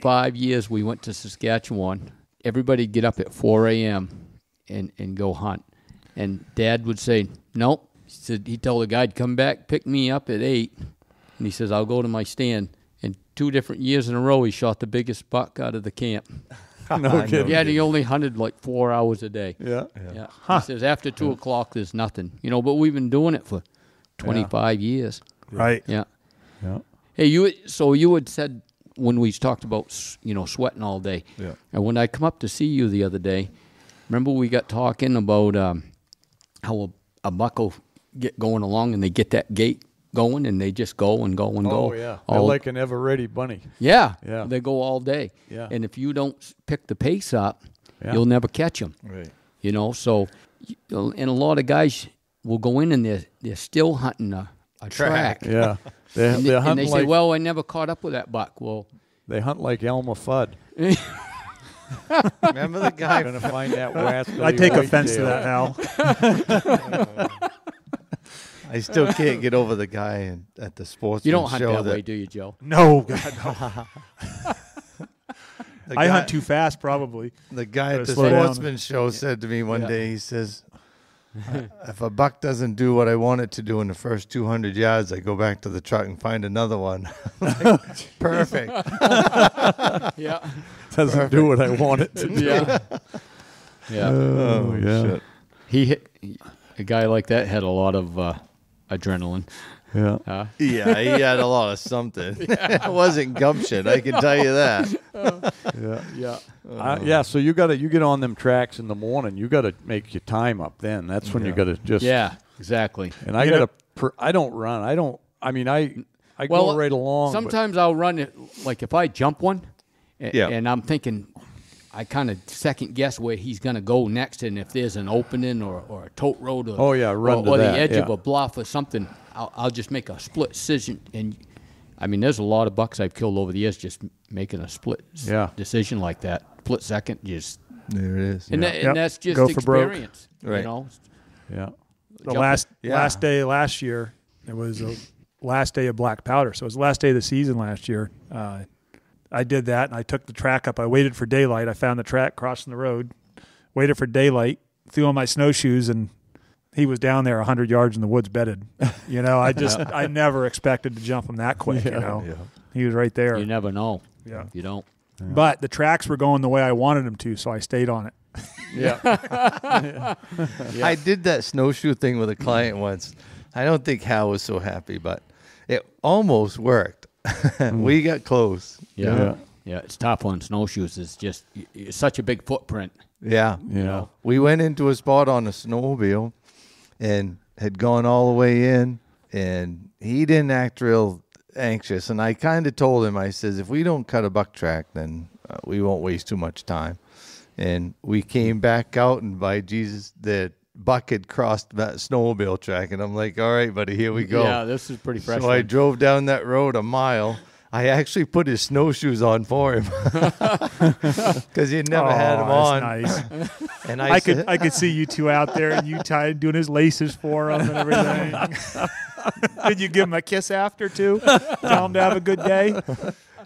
five years we went to Saskatchewan, everybody get up at four a.m. and and go hunt, and Dad would say, "Nope." He said he told the guide, "Come back, pick me up at 8. and he says, "I'll go to my stand." And two different years in a row, he shot the biggest buck out of the camp. no kidding. Yeah, and he only hunted like four hours a day. Yeah. Yeah. He says after two o'clock, there's nothing. You know, but we've been doing it for 25 years. Right. Yeah. Yeah. Hey, you. So you had said when we talked about you know sweating all day. Yeah. And when I come up to see you the other day, remember we got talking about um, how a, a buck will get going along and they get that gait going and they just go and go and go. Oh yeah. They're All, like an ever ready bunny. yeah. Yeah. They go all day. Yeah. And if you don't pick the pace up, Yeah. you'll never catch them. Right. You know, so and a lot of guys will go in and they're they're still hunting a, a track. Track. Yeah. They're, And, they're they, and hunting they say, "Well, I never caught up with that buck." Well, they hunt like Elmer Fudd. Remember the guy? Gonna find that rascally I take offense to that, Hal. I still can't get over the guy in, at the sports. You don't hunt show that way, do you, Joe? No, God, no. The I guy, hunt too fast, probably. The guy at the slow down. sportsman show said to me one Yeah. day, he says, "If a buck doesn't do what I want it to do in the first 200 yards, I go back to the truck and find another one." Like, Perfect. Yeah. Doesn't do what I want it to do. yeah. Yeah. Oh, yeah. shit. He hit a guy like that had a lot of uh, adrenaline. Yeah. Uh, Yeah, he had a lot of something. it wasn't gumption, I can tell you that. Yeah. yeah. Uh, yeah, so you got to you get on them tracks in the morning. You got to make your time up then. That's when you got to just Yeah. Exactly. And I got to Per- I don't run. I don't. I mean, I I Well, go right along. but- Sometimes I'll run it like if I jump one, a- Yeah. and I'm thinking, I kind of second guess where he's going to go next, and if there's an opening or, or a tote road or Oh, yeah, run or, or the edge of a bluff or something, I'll, I'll just make a split decision. And I mean, there's a lot of bucks I've killed over the years just making a split Yeah. decision like that, split second, just There it is. and, that, and Yep. that's just Go experience, Right. you know. yeah. The Jump last Yeah. last day last year, it was the last day of black powder. So it was the last day of the season last year. Uh, I did that, and I took the track up. I waited for daylight. I found the track crossing the road. Waited for daylight. Threw on my snowshoes, and he was down there hundred yards in the woods, bedded. You know, I just I never expected to jump him that quick. You know, Yeah. he was right there. You never know. Yeah. You don't. But the tracks were going the way I wanted them to, so I stayed on it. Yeah. I did that snowshoe thing with a client once. I don't think Hal was so happy, but it almost worked. we got close. Yeah. Yeah. yeah. it's tough on snowshoes. It's just it's such a big footprint. Yeah. Yeah. We went into a spot on a snowmobile and had gone all the way in, and he didn't act real anxious. And I kind of told him, I says, if we don't cut a buck track, then uh, we won't waste too much time. And we came back out, and by Jesus, the buck had crossed that snowmobile track, and I'm like, all right, buddy, here we go. Yeah, this is pretty fresh. So I drove down that road a mile. I actually put his snowshoes on for him because he never had them Oh, on. Nice. And I, I, could I could see you two out there and you tied doing his laces for him and everything. Did you give him a kiss after too? Tell him to have a good day.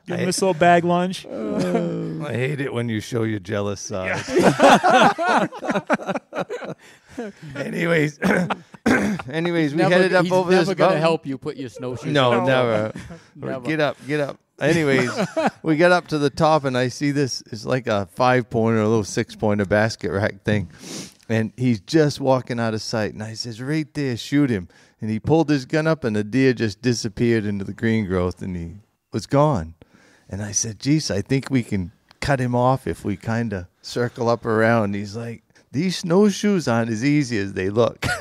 Give him this little bag lunch. I hate it when you show your jealous side. anyways, anyways, we never, headed up he's over never this gonna mountain. help you put your snowshoes. No, on. never. Never. Get up, get up. Anyways, we got up to the top and I see this. It's like a five pointer, or a little six pointer basket rack thing. And he's just walking out of sight. And I says, right there, shoot him. And he pulled his gun up and the deer just disappeared into the green growth and he was gone. And I said, geez, I think we can cut him off if we kind of circle up around. He's like, these snowshoes aren't as easy as they look.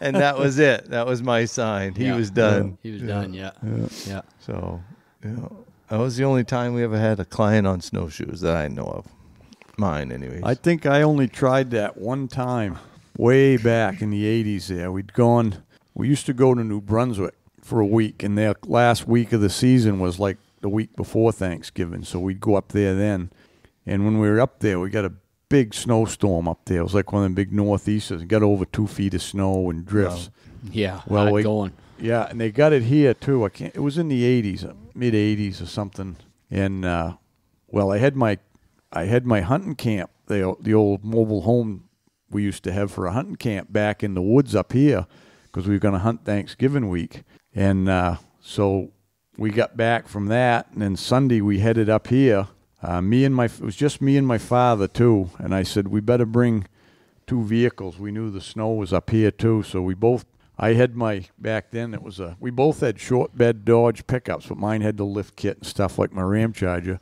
and that was it. That was my sign. He Yeah. was done. He was done. Yeah. Yeah. So, you know, that was the only time we ever had a client on snowshoes that I know of. Mine, anyways. I think I only tried that one time, way back in the '80s. There, we'd gone. We used to go to New Brunswick for a week, and their last week of the season was like the week before Thanksgiving. So we'd go up there then. And when we were up there, we got a big snowstorm up there. It was like one of them big northeasters. It got over two feet of snow and drifts. Yeah. Well, we- going. Yeah, and they got it here too. I can't. It was in the '80s, mid '80s or something. And uh, well, I had my, I had my hunting camp, the the old mobile home we used to have for a hunting camp back in the woods up here, because we were going to hunt Thanksgiving week. And uh, so we got back from that, and then Sunday we headed up here. Uh, me and my it was just me and my father too, and I said we better bring two vehicles. We knew the snow was up here too, so we both. I had my back then. It was a. We both had short bed Dodge pickups, but mine had the lift kit and stuff like my Ramcharger.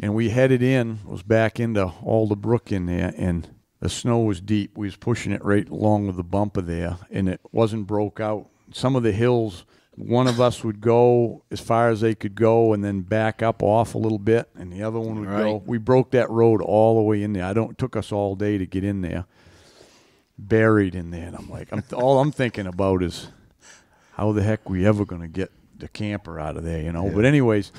And we headed in. Was back into all the brook in there, and the snow was deep. We was pushing it right along with the bumper there, and it wasn't broke out. Some of the hills. One of us would go as far as they could go, and then back up off a little bit, and the other one would go. We broke that road all the way in there. I don't. It took us all day to get in there buried in there. And I'm like, I'm, all I'm thinking about is how the heck we ever going to get the camper out of there, you know? But anyways,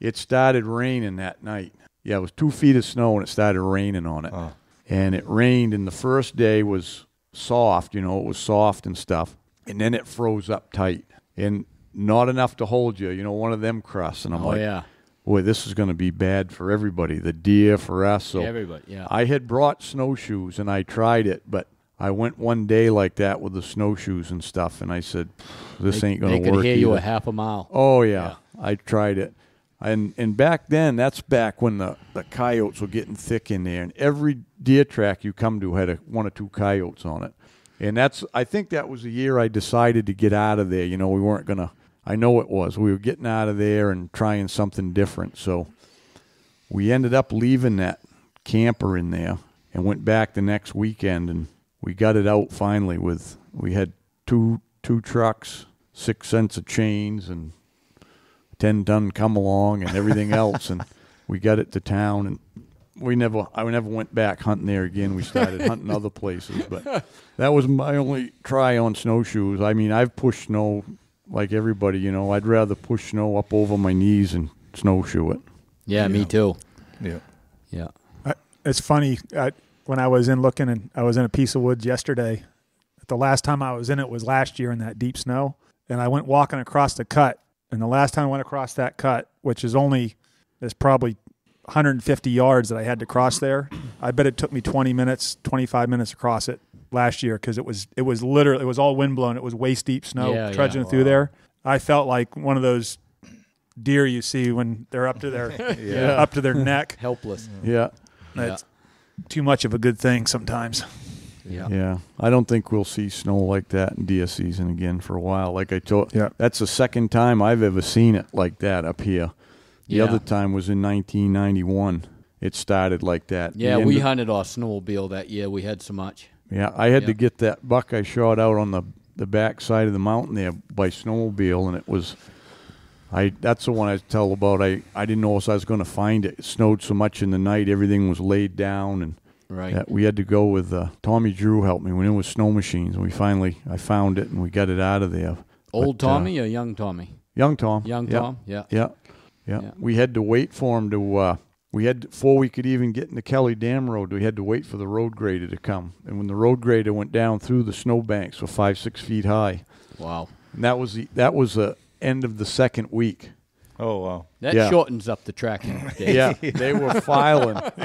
it started raining that night. Yeah, it was two feet of snow and it started raining on it. Oh. And it rained, and the first day was soft, you know, it was soft and stuff. and then it froze up tight and not enough to hold you. You know, one of them crusts, and I'm Oh like, yeah, boy, this is going to be bad for everybody. The deer for us. So everybody. Yeah. I had brought snowshoes and I tried it, but I went one day like that with the snowshoes and stuff, and I said, this they, ain't going They to could work. hear you either. a half a mile. Oh yeah, I tried it, and and back then that's back when the, the coyotes were getting thick in there, and every deer track you come to had a, one or two coyotes on it, and that's I think that was the year I decided to get out of there. You know, we weren't gonna. I know it was. We were getting out of there and trying something different. So we ended up leaving that camper in there and went back the next weekend and we got it out finally with we had two two trucks, six cents of chains and ten ton come along and everything else and we got it to town and we never I never went back hunting there again. We started hunting other places, but that was my only try on snowshoes. I mean, I've pushed snow like everybody, you know. I'd rather push snow up over my knees and snowshoe it. Yeah, me too. Yeah. Yeah. I, it's funny. I, when I was in looking, and I was in a piece of woods yesterday. The last time I was in it was last year in that deep snow, and I went walking across the cut. And the last time I went across that cut, which is only, there's probably 150 yards that I had to cross there. I bet it took me 20 minutes, 25 minutes across it last year because it was it was literally it was all windblown. It was waist deep snow Yeah, trudging yeah. through there. I felt like one of those deer you see when they're up to their Yeah. up to their neck. Helpless. Yeah. That's too much of a good thing sometimes. Yeah. Yeah, I don't think we'll see snow like that in deer season again for a while. Like I told, Yeah. that's the second time I've ever seen it like that up here. The Yeah. other time was in 1991. It started like that. Yeah, we of- hunted our snowmobile that year. We had so much. Yeah, I had to get that buck I shot out on the the back side of the mountain there by snowmobile, and it was. I that's the one I tell about. I I didn't know if I was going to find it. It snowed so much in the night, everything was laid down, and Right. Yeah, we had to go with uh, Tommy Drew helped me when it was snow machines. And we finally I found it and we got it out of there. Old But, uh, Tommy or young Tommy? Young Tom. Young yeah, Tom. Yeah. Yeah, yeah. Yeah. We had to wait for him to. Uh, we had before we could even get into Kelly Dam Road. We had to wait for the road grader to come. And when the road grader went down through the snowbanks, were five six feet high. Wow. And that was the that was the end of the second week. Oh wow. That Yeah. shortens up the tracking. Yeah, they were filing.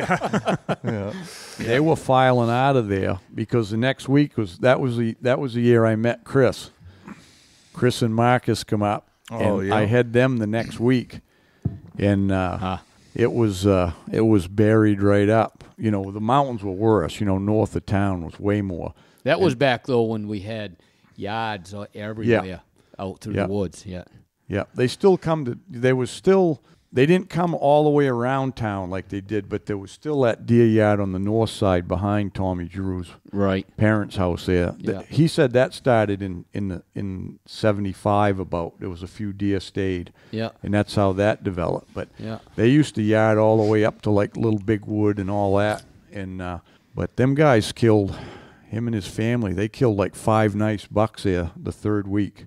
Yeah. They were filing out of there because the next week was that was the that was the year I met Chris. Chris and Marcus come up, Oh, and yeah. I had them the next week, and uh, Huh. it was uh, it was buried right up. You know, the mountains were worse. You know, north of town was way more. That was back though when we had yards uh, everywhere out through Yeah. the woods. Yeah. Yeah, they still come to. They was still. They didn't come all the way around town like they did, but there was still that deer yard on the north side behind Tommy Drew's Right. parents' house there. Yeah. He said that started in in the in '75. About there was a few deer stayed, Yeah. and that's how that developed. But Yeah. they used to yard all the way up to like Little Big Wood and all that. And uh, but them guys killed him and his family. They killed like five nice bucks there the third week.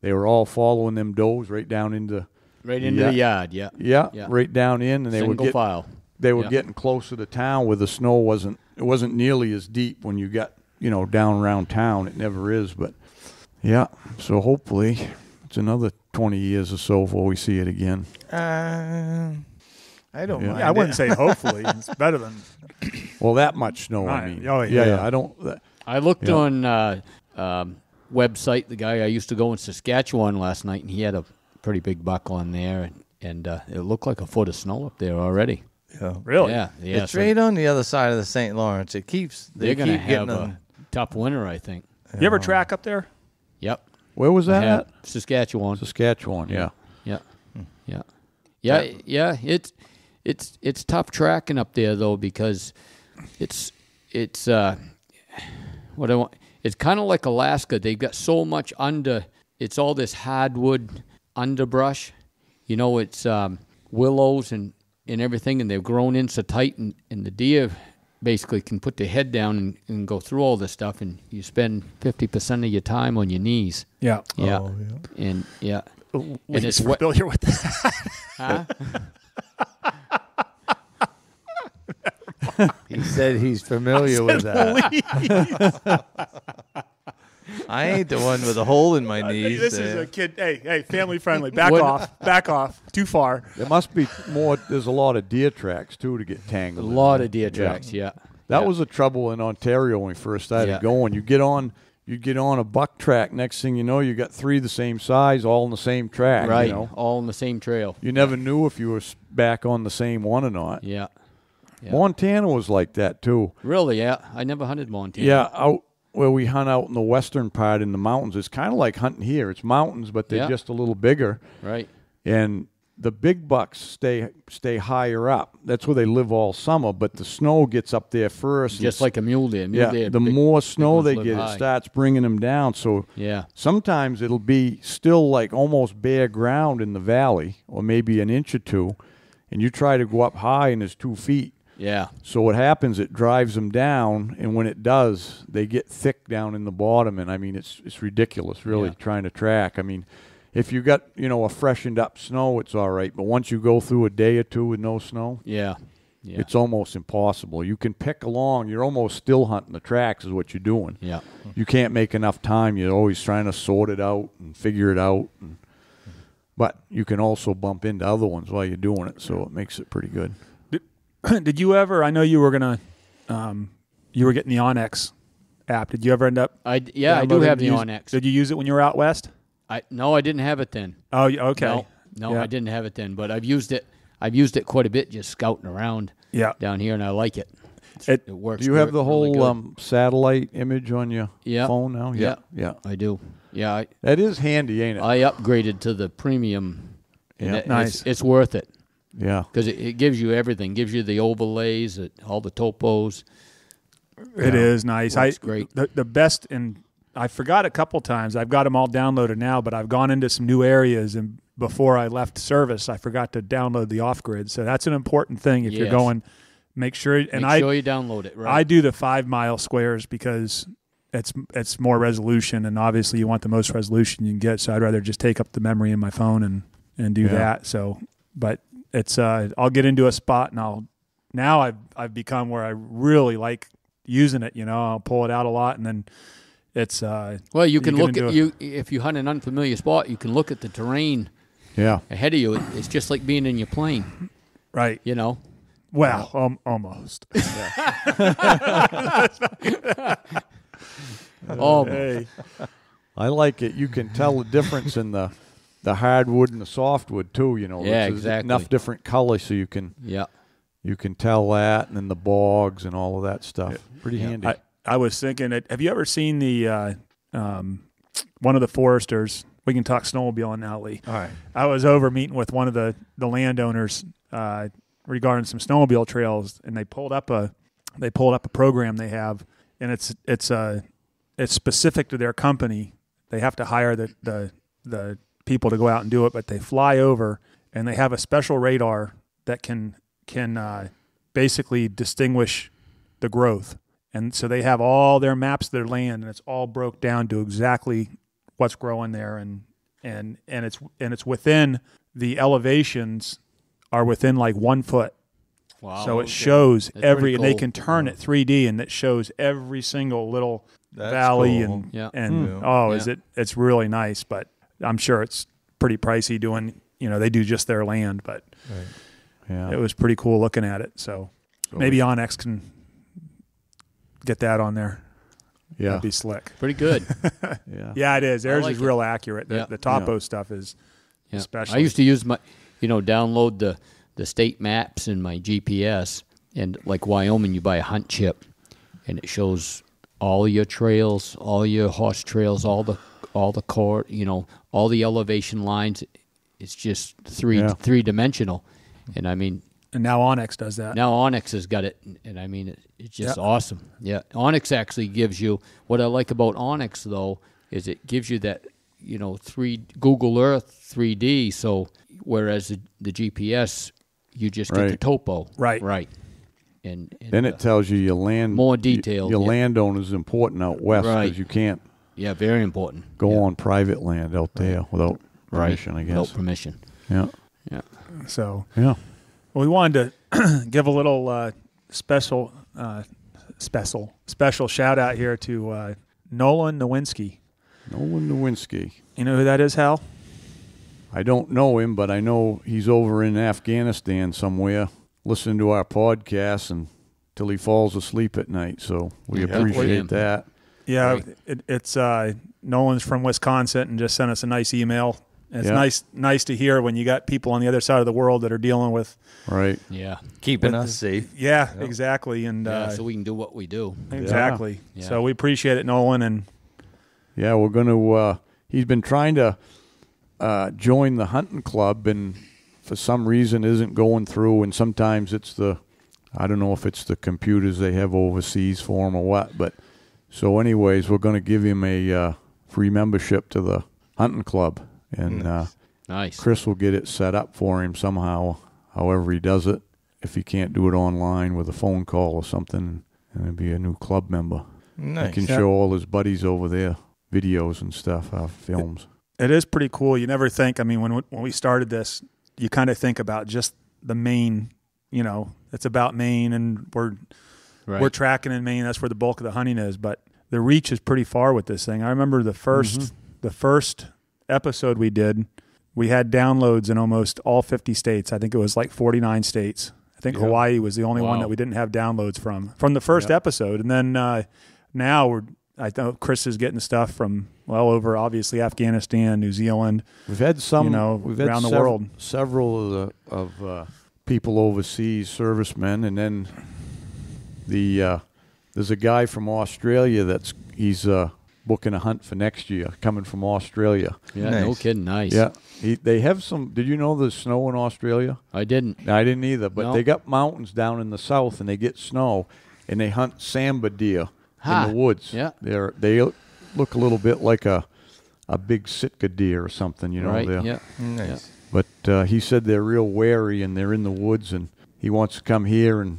They were all following them does right down into Right into Yeah. the yard. Yeah. yeah, Yeah. right down in, and they Single were get, file. they were Yeah. getting closer to town where the snow wasn't it wasn't nearly as deep when you got you know down around town. It never is, but yeah. So hopefully it's another twenty years or so before we see it again. Uh, I don't Yeah. mind. Yeah, I wouldn't say hopefully. It's better than Well, that much snow. I mean, Oh, yeah, yeah. I don't. That, I looked Yeah. on uh, um, website. The guy I used to go in Saskatchewan last night, and he had a pretty big buck on there, and, and uh, it looked like a foot of snow up there already. Yeah. really. Yeah, yeah. it's so right on the other side of the St. Lawrence. It keeps. They they're going to keep have getting a them. tough winter, I think. You ever track up there? Yep. where was that at? Saskatchewan. Saskatchewan. Yeah. Yeah, yeah, yeah, yeah. It's it's it's tough tracking up there though because it's it's uh what I want. It's kind of like Alaska. They've got so much under. It's all this hardwood underbrush. You know, it's um, willows and and everything, and they've grown in so tight, and, and the deer basically can put their head down and, and go through all this stuff, and you spend fifty percent of your time on your knees. Yeah. Yeah, Oh, and yeah. And it's it's wet- familiar with that. Huh? He said he's familiar with that. I ain't the one with a hole in my uh, knees. this is eh. a kid. Hey, hey, family friendly. Back What- off. Back off. Too far. There must be more. There's a lot of deer tracks too to get A tangled. in lot there. of deer tracks, yeah. That Yeah. was the trouble in Ontario when we first started Yeah. going. You get on, you get on a buck track. Next thing you know, you got three the same size, all in the same track. right, You, know? all on the same trail. you never knew if you were s- back on the same one or not. Yeah. Yeah. Montana was like that too. Really, yeah. I never hunted Montana. Yeah, out where we hunt out in the western part in the mountains, it's kind of like hunting here. It's mountains, but they're Yeah. just a little bigger. Right. and the big bucks stay stay higher up. That's where they live all summer. But the snow gets up there first. Just like a mule deer. Mule yeah, deer, the big- more snow they get, high. it starts bringing them down. So Yeah. sometimes it'll be still like almost bare ground in the valley, or maybe an inch or two, and you try to go up high and it's two feet. Yeah. So what happens? It drives them down, and when it does, they get thick down in the bottom. And I mean, it's it's ridiculous, really, Yeah. trying to track. I mean, if you got you know a freshened up snow, it's all right. But once you go through a day or two with no snow, Yeah. Yeah. it's almost impossible. You can pick along. You're almost still hunting the tracks, is what you're doing. yeah. You can't make enough time. You're always trying to sort it out and figure it out. And, but you can also bump into other ones while you're doing it, so it makes it pretty good. Did you ever? I know you were gonna. Um, you were getting the onX app. Did you ever end up? I yeah, I do have the use- onX. Did you use it when you were out west? I no, I didn't have it then. Oh, y- okay. No, no, Yeah. I didn't have it then. But I've used it. I've used it quite a bit, just scouting around Yeah. down here, and I like it. It- It works. Do you have the whole good. um, satellite image on your Yeah. phone now? Yeah, yeah. I do. Yeah, I, That is handy, ain't it? I upgraded to the premium. Yeah. Nice. It's, it's worth it yeah, because it, it gives you everything. Gives you the overlays, it, all the topos. It Yeah. is nice. I Works great. The, the best, and I forgot a couple times. I've got them all downloaded now, but I've gone into some new areas, and before I left service, I forgot to download the off grid. So that's an important thing if you're going. Make sure, and Make I sure you download it. Right. I do the five mile squares because it's it's more resolution, and obviously you want the most resolution you can get. So I'd rather just take up the memory in my phone and and do Yeah. that. So, but it's uh, I'll get into a spot and I'll now I've I've become where I really like using it. You know, I'll pull it out a lot, and then it's uh, well, you can get look at a- you if you hunt an unfamiliar spot. You can look at the terrain yeah. ahead of you. It's just like being in your plane. right. You know. Well, um, almost. Oh, hey, I like it. You can tell the difference in the the hardwood and the softwood too. You know, Yeah, exactly. Enough different colors so you can yeah. you can tell that, and then the bogs and all of that stuff. Pretty handy. I, I was thinking, have you ever seen the uh, um, one of the foresters? We can talk snowmobiling now, Lee. All right. I was over meeting with one of the the landowners uh, regarding some snowmobile trails, and they pulled up a they pulled up a program they have, and it's it's uh, it's specific to their company. They have to hire the the the people to go out and do it, but they fly over and they have a special radar that can can uh, basically distinguish the growth. And so they have all their maps of their land, and it's all broke down to exactly what's growing there, and and and it's and it's within the elevations are within like one foot. Wow. so it shows That's every, pretty and they can turn it 3D, and it shows every single little That's valley cool. and Yeah. and Hmm. oh, is it? It's really nice, but I'm sure it's pretty pricey doing. You know, they do just their land, but yeah. it was pretty cool looking at it. So maybe onX can get that on there. yeah. That'd be slick. Pretty good. yeah. Yeah, it is. Theirs like is it. real accurate. The, Yeah. the topo stuff is Yeah. especially. I used to use my, you know, download the the state maps in my GPS, and like Wyoming, you buy a hunt chip, and it shows all your trails, all your horse trails, all the all the core, you know, all the elevation lines. It's just three Yeah. three dimensional, and I mean, and now onX does that. now onX has got it, and I mean, it, it's just Yeah. awesome. Yeah, onX actually gives you what I like about onX though is it gives you that you know three Google Earth 3D. So whereas the, the GPS, you just get the topo. Right. Right. And, and Then uh, it tells you your land More y- detailed, Your yeah. landowner is important out west because Right. you can't yeah, very important. go yeah. on private land out there without permission. I guess. Without permission. Yeah. Yeah. So Yeah. well, we wanted to give a little uh, special, uh, special, special shout out here to uh, Nolan Nowinski. Nolan Nowinski. You know who that is, Hal? I don't know him, but I know he's over in Afghanistan somewhere listening to our podcast and till he falls asleep at night. So we Yeah. Appreciate that. Yeah, Right. it, it's uh, Nolan's from Wisconsin and just sent us a nice email. It's Yeah. nice nice to hear when you got people on the other side of the world that are dealing with. Right. Yeah. Keeping With us safe. Yeah, exactly, and Yeah, uh, so we can do what we do. exactly. Yeah. So we appreciate it, Nolan, and Yeah, we're going to. Uh, he's been trying to uh, join the hunting club, and for some reason isn't going through. And sometimes it's the, I don't know if it's the computers they have overseas for him or what. But so, anyways, we're going to give him a uh, free membership to the hunting club, and uh, Nice. Chris will get it set up for him somehow, however he does it. If he can't do it online with a phone call or something, and he'll be a new club member. He can Yeah. show all his buddies over there videos and stuff, uh, films. it is pretty cool. You never think. I mean, when when we started this, you kind of think about just the main. You know, it's about Maine, and we're Right. we're tracking in Maine. That's where the bulk of the hunting is. But the reach is pretty far with this thing. I remember the 1st the first episode we did, we had downloads in almost all 50 states. I think it was like 49 states. I think Yeah. Hawaii was the only one that we didn't have downloads from from the first Yeah. episode. And then uh, now we're I know Chris is getting stuff from well over obviously Afghanistan, New Zealand. We've had some, You know, we've around the sev- world. Several of the of uh, people overseas, servicemen, and then the uh, there's a guy from Australia that's he's uh, booking a hunt for next year, coming from Australia. yeah, no kidding. Nice. Yeah, he, they have some. Did you know there's snow in Australia? I didn't. I didn't either, but No. they got mountains down in the south, and they get snow, and they hunt sambar deer Ha. in the woods. Yeah. they're they look a little bit like a a big Sitka deer or something. You know, right. they're Yeah. Nice. but uh, he said they're real wary and they're in the woods, and he wants to come here and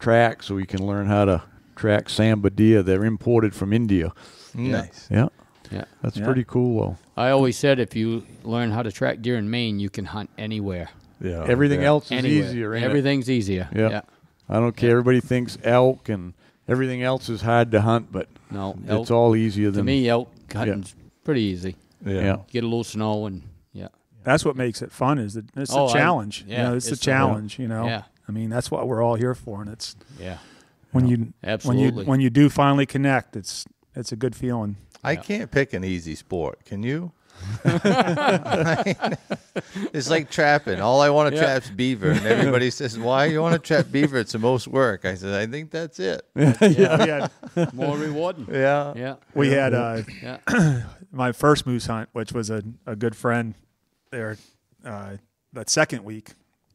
track so he can learn how to track sambar deer. They're imported from India. Mm. Nice. Yeah, Yeah. that's Yeah. pretty cool though. I always said if you learn how to track deer in Maine, you can hunt anywhere. Yeah. Everything yeah. else is Anywhere. easier. Ain't it? Everything's easier. Yeah. Yeah. I don't care. Everybody thinks elk and everything else is hard to hunt, but No. Elk, it's all easier to than me, elk hunting's pretty easy. Yeah. Yeah. Get a little snow and yeah. That's what makes it fun. Is the, it's Oh, the I- challenge. yeah, you know, it's, the it's the- challenge. You know, Yeah. I mean that's what we're all here for, and it's Yeah. when you Absolutely. when you when you do finally connect, it's it's a good feeling. I Yeah. can't pick an easy sport. Can you? it's like trapping. All I want to Yeah. trap is beaver, and everybody says, "Why you want to trap beaver? It's the most work." I said, "I think that's it." yeah, we had, More rewarding. Yeah. Yeah. we had uh, Yeah. my first moose hunt, which was a, a good friend there. Uh, that second week,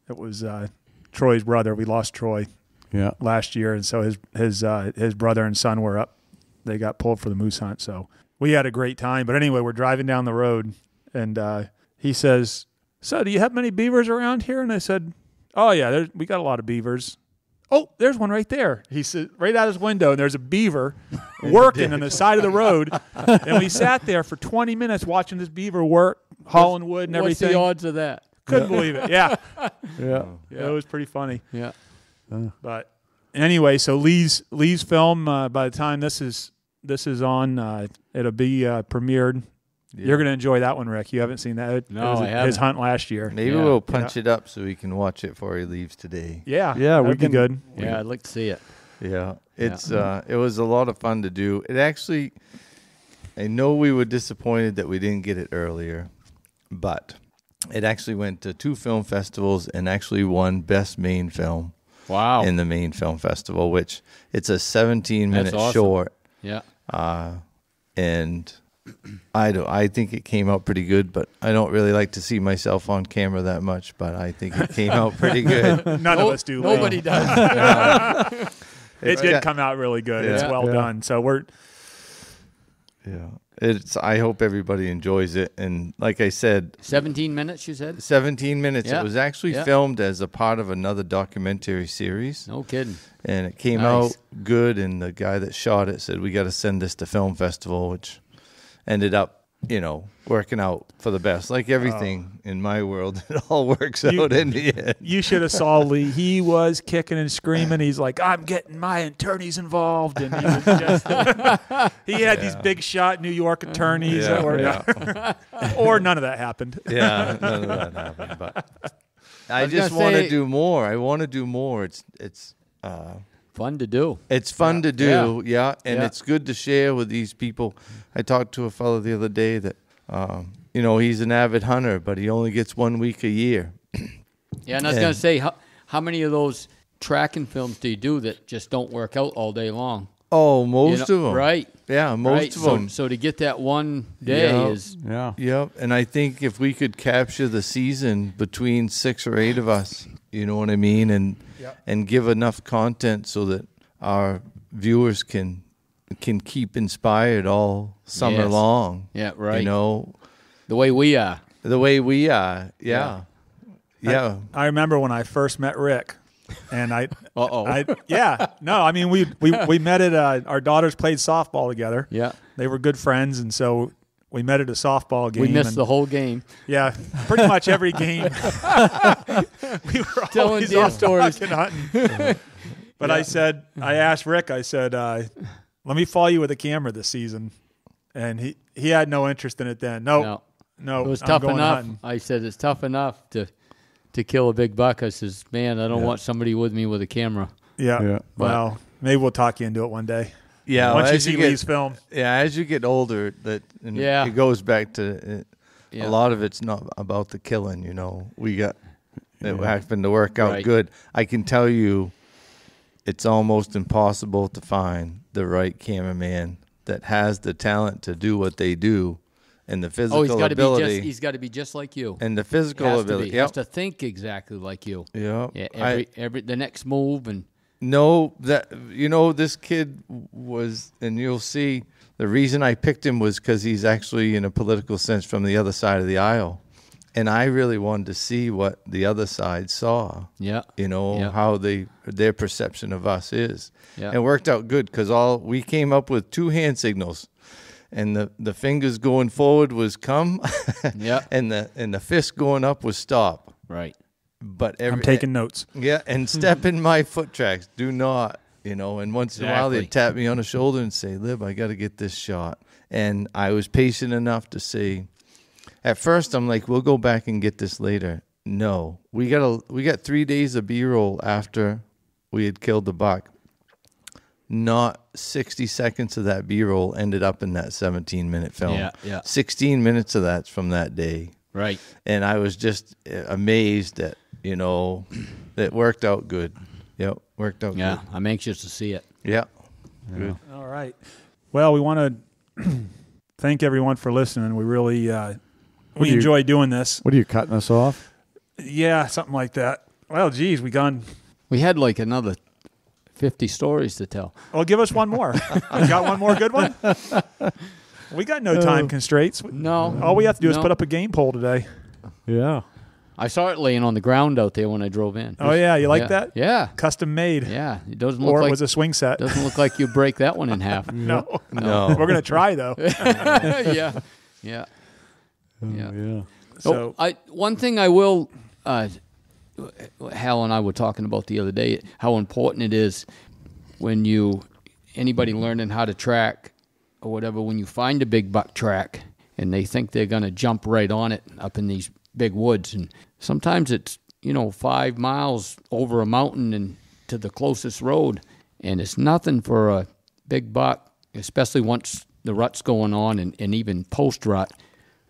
it was uh, Troy's brother. We lost Troy yeah. last year, and so his his uh, his brother and son were up. They got pulled for the moose hunt, so we had a great time. But anyway, we're driving down the road, and uh, he says, "So, do you have many beavers around here?" And I said, "Oh yeah, there's, we got a lot of beavers." Oh, there's one right there. He said, right out his window, and there's a beaver working on the side of the road. and we sat there for 20 minutes watching this beaver work, hauling wood and everything. What's the odds of that? Couldn't believe it. Yeah. Yeah. yeah, it was pretty funny. Yeah. But anyway, so Lee's Lee's film. Uh, by the time this is this is on, uh, it'll be uh, premiered. You're gonna enjoy that one, Rick. You haven't seen that? It No, was I his haven't. His hunt last year. Maybe Yeah. we'll punch it up so we can watch it before he leaves today. Yeah, Yeah, we that'd be can- good. Yeah, I'd like to see it. Yeah, it's uh, it was a lot of fun to do. It actually, I know we were disappointed that we didn't get it earlier, but it actually went to two film festivals and actually won best Maine film Wow. in the Maine film festival, which it's a 17 minute awesome. short, yeah. uh, and I don't. I think it came out pretty good, but I don't really like to see myself on camera that much. But I think it came out pretty good. None No- of us do. Lee. Nobody does. It It's did got- come out really good. It's well Yeah. done. So we're Yeah, it's. I hope everybody enjoys it. And like I said, 17 minutes, you said? 17 minutes. Yeah. It was actually Yeah. filmed as a part of another documentary series, No kidding. and it came Nice. out good. And the guy that shot it said, "We got to send this to film festival," which ended up you know, working out for the best. Like everything in my world, it all works You- out in the end. You should have saw Lee. He was kicking and screaming. He's like, "I'm getting my attorneys involved," and he was just. he had these big shot New York attorneys, Yeah, that were, yeah. or none of that happened. yeah, none of that happened. But I, was just want to do more. I want to do more. It's it's uh, Fun to do. it's fun to do, yeah, and Yeah. it's good to share with these people. I talked to a fellow the other day that um, you know he's an avid hunter, but he only gets one week a year. Yeah, and I was And- going to say, how, how many of those tracking films do you do that just don't work out all day long? Oh, You most know, of them, Right. Yeah, most right. of so, them. So to get that one day Yeah. is Yeah. Yep, and I think if we could capture the season between six or eight of us, you know what I mean, and Yep. and give enough content so that our viewers can can keep inspired all summer Yes. long. Yeah, right. You know the way we are. the way we are. Yeah, yeah. I remember when I first met Rick, and I, Uh oh. I yeah, no, I mean we we we met at uh, our daughters played softball together. Yeah. They were good friends, and so we met at a softball game. We missed and- the whole game. Yeah, pretty much every game. we were Telling always deer off stories. fucking hunting. but I said, I asked Rick, I said, uh, let me follow you with a camera this season. And he, he had no interest in it then. No, No. no, It was I'm tough going enough. hunting. I said it's tough enough to to kill a big buck. I says, man, I don't want somebody with me with a camera. Yeah. Yeah. Well, maybe we'll talk you into it one day. Yeah, Once you as see get- Lee's film. Yeah, as you get older, that and Yeah. it goes back to uh, Yeah. a lot of it's not about the killing. You know, we got it happened to work out Right. good. I can tell you, it's almost impossible to find the right cameraman that has the talent to do what they do, and the physical Oh, he's got to be ability, just he's got to be just like you. and the physical has ability. He has to think exactly like you. Yep. Yeah, I- every every the next move and No, that you know this kid was, and you'll see the reason I picked him was because he's actually, in a political sense, from the other side of the aisle, and I really wanted to see what the other side saw. yeah. You know Yeah. how they their perception of us is, Yeah. and it worked out good because all we came up with two hand signals, and the the fingers going forward was come, Yeah. and the and the fist going up was stop. Right. But every, I'm taking notes. yeah, and step in my foot tracks. Do not, you know. And once in a while, they'd tap me on the shoulder and say, "Lib, I got to get this shot." And I was patient enough to say, at first, I'm like, "We'll go back and get this later." No, we got a we got three days of B-roll after we had killed the buck. Not 60 seconds of that B-roll ended up in that 17 minute film. Yeah, yeah. 16 minutes of that's from that day Right. and I was just uh, amazed that you know it worked out good. Yep, worked out Yeah. I'm anxious to see it. good. Yeah, good. All right. Well, we want to thank everyone for listening. We really uh, we you- enjoy doing this. What are you cutting us off? Yeah, something like that. Well, geez, we gone. We had like another 50 stories to tell. Well, give us one more. you got one more good one? We got no time uh, constraints. No. All we have to do is put up a game pole today. Yeah. I saw it laying on the ground out there when I drove in. Oh yeah, you like yeah. that? Yeah. Custom made, Yeah. It doesn't look or it was a swing set? doesn't look like you break that one in half. No, No, we're gonna try though. yeah. Yeah. Yeah. Yeah. So oh, I one thing I will, uh, Hal and I were talking about the other day how important it is when you anybody learning how to track or whatever when you find a big buck track and they think they're going to jump right on it up in these big woods and sometimes it's you know five miles over a mountain and to the closest road and it's nothing for a big buck especially once the rut's going on and, and even post rut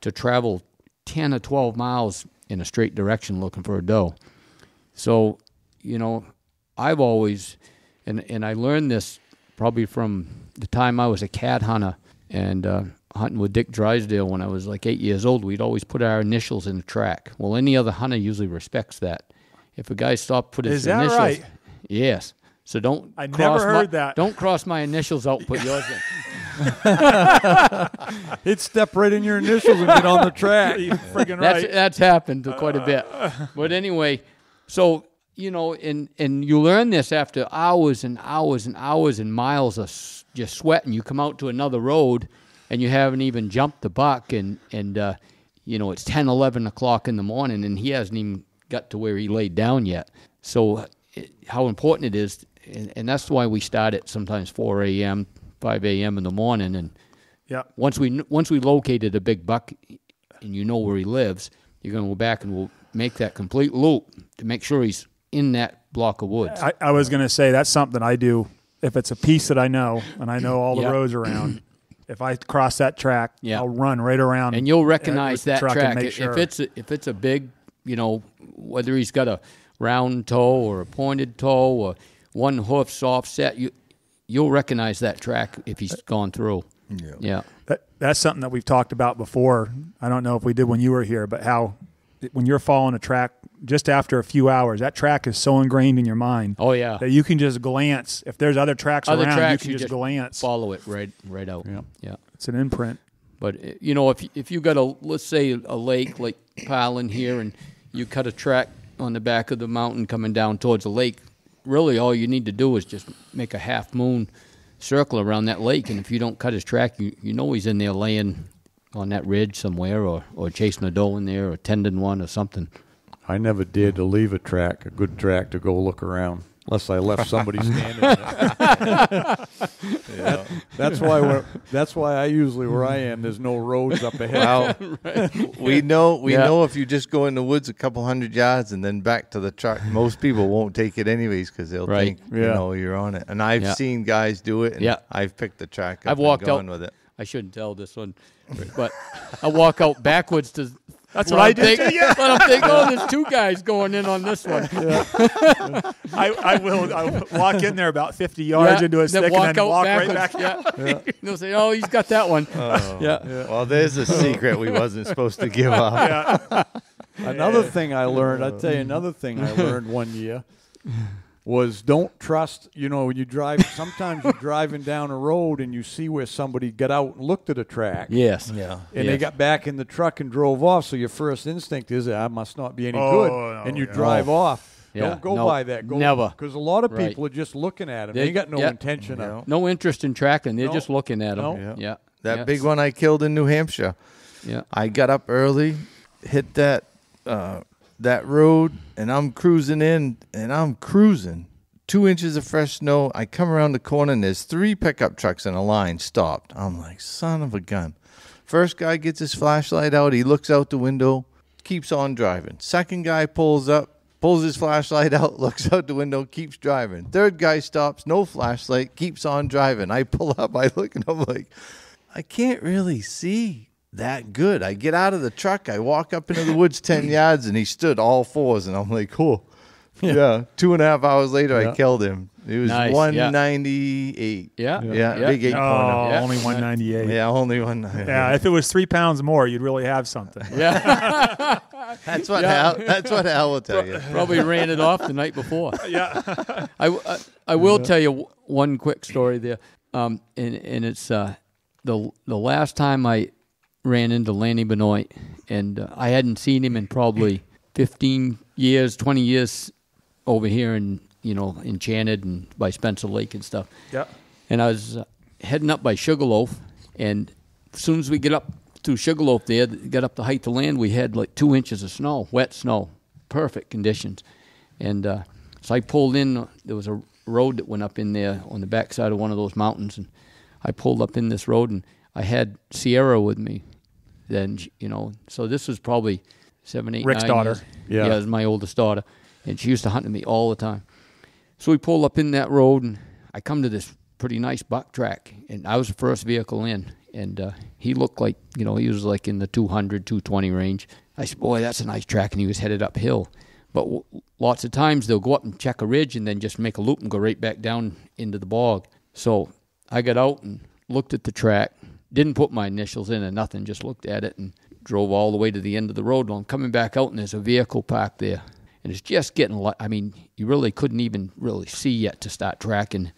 to travel 10 or 12 miles in a straight direction looking for a doe. So, you know, I've always, and, and I learned this probably from the time I was a cat hunter and uh, hunting with Dick Drysdale when I was like eight years old. We'd always put our initials in the track. Well, any other hunter usually respects that. If a guy stopped, put his Is that initials. right? Yes. So don't. I cross never my- heard that. Don't cross my initials out. Put yours in. He'd step right in your initials and get on the track. you friggin' That's right. that's happened quite a bit. But anyway, so you know, and and you learn this after hours and hours and hours and miles of s- just sweating. You come out to another road, and you haven't even jumped the buck, and and uh, you know it's 10, 11 o'clock in the morning, and he hasn't even got to where he laid down yet. So it, how important it is, and, and that's why we start at sometimes 4 a.m., 5 a.m. in the morning, and Yeah. once we once we located a big buck, and you know where he lives, you're going to go back and we'll make that complete loop to make sure he's in that block of woods. I, I was going to say that's something I do if it's a piece that I know and I know all the Yeah. roads around. If I cross that track, Yeah. I'll run right around. and you'll recognize that track make if sure. it's a, if it's a big, you know, whether he's got a round toe or a pointed toe or one hoof's offset, you you'll recognize that track if he's gone through. Yeah. Yeah. That, that's something that we've talked about before. I don't know if we did when you were here, but how when you're following a track just after a few hours, that track is so ingrained in your mind Oh yeah. that you can just glance. If there's other tracks Other around, tracks you can just, glance. follow it right right out. Yeah. Yeah. It's an imprint. But uh, you know, if if you got a let's say a lake like Parlin here, and you cut a track on the back of the mountain coming down towards the lake, really all you need to do is just make a half moon circle around that lake, and if you don't cut his track, you you know he's in there laying on that ridge somewhere, or or chasing a doe in there, or tending one, or something. I never dared to leave a track, a good track, to go look around unless I left somebody standing. there. That- that's why. We're, that's why I usually where I am. There's no roads up ahead. Well, we know we Yeah. know if you just go in the woods a couple hundred yards and then back to the truck, most people won't take it anyways because they'll Right. think you know you're on it. And I've Yeah. seen guys do it. And Yeah. I've picked the track. Up I've walked and gone out- with it. I shouldn't tell this one, but I walk out backwards to. That's let what I him did think- too, yeah. Let him think, oh, there's two guys going in on this one. I, I will I'll walk in there about 50 yards Yeah, into a then stick and then out walk right back. backwards. Yeah. They'll say, "Oh, he's got that one." Oh. yeah. Well, there's a secret we wasn't supposed to give up. Yeah. Another thing I learned, I'll tell you another thing I learned one year was don't trust, you know, when you drive, sometimes you're driving down a road and you see where somebody got out and looked at a track. Yes. Yeah. And they got back in the truck and drove off. So your first instinct is, I must not be any Oh, good. no, and you yeah. drive off. Yeah, Don't go no, by that. Go, never. Because a lot of Right. people are just looking at them. They- They, got no yeah. intention Yeah. of No interest in tracking. They're No. just looking at them. No. Yeah. Yeah. That Yeah. big one I killed in New Hampshire. Yeah. I got up early, hit that uh, that road, and I'm cruising in, and I'm cruising. Two inches of fresh snow. I come around the corner, and there's three pickup trucks in a line stopped. I'm like, son of a gun. First guy gets his flashlight out. He looks out the window, keeps on driving. Second guy pulls up, pulls his flashlight out, looks out the window, keeps driving. Third guy stops, no flashlight, keeps on driving. I pull up, I look, and I'm like, I can't really see that good. I get out of the truck, I walk up into the woods 10 yards, and he stood all fours, and I'm like, cool. Yeah. Two and a half hours later, I killed him. It was Nice, yeah. 198. Yeah. Yeah, big eight Oh, pointer. Yeah. only 198. Yeah. Yeah, only one. Yeah. If it was three pounds more, you'd really have something. Yeah. That's what Hal. That's what Hal will tell you. Probably ran it off the night before. Yeah. I, I, I will tell you one quick story there, um, and and it's uh, the the last time I ran into Lanny Benoit, and uh, I hadn't seen him in probably fifteen years, twenty years over here in you know Enchanted and by Spencer Lake and stuff. yeah. And I was uh, heading up by Sugarloaf, and as soon as we get up through Sugarloaf there, got up the height of land, we had like two inches of snow, wet snow, perfect conditions. And uh, so I pulled in. There was a road that went up in there on the backside of one of those mountains, and I pulled up in this road, and I had Sierra with me. Then you know, so this was probably seven, eight, Rick's nine daughter. years. Yeah. yeah, it was my oldest daughter, and she used to hunt with me all the time. So we pulled up in that road, and I come to this pretty nice buck track, and I was the first vehicle in, and uh, he looked like you know he was like in the 200, 220 range. I said, "Boy, that's a nice track," and he was headed uphill. But w- lots of times they'll go up and check a ridge, and then just make a loop and go right back down into the bog. So I got out and looked at the track, didn't put my initials in or nothing, just looked at it and drove all the way to the end of the road. Well, I'm coming back out, and there's a vehicle parked there and it's just getting light. I mean, you really couldn't even really see yet to start tracking.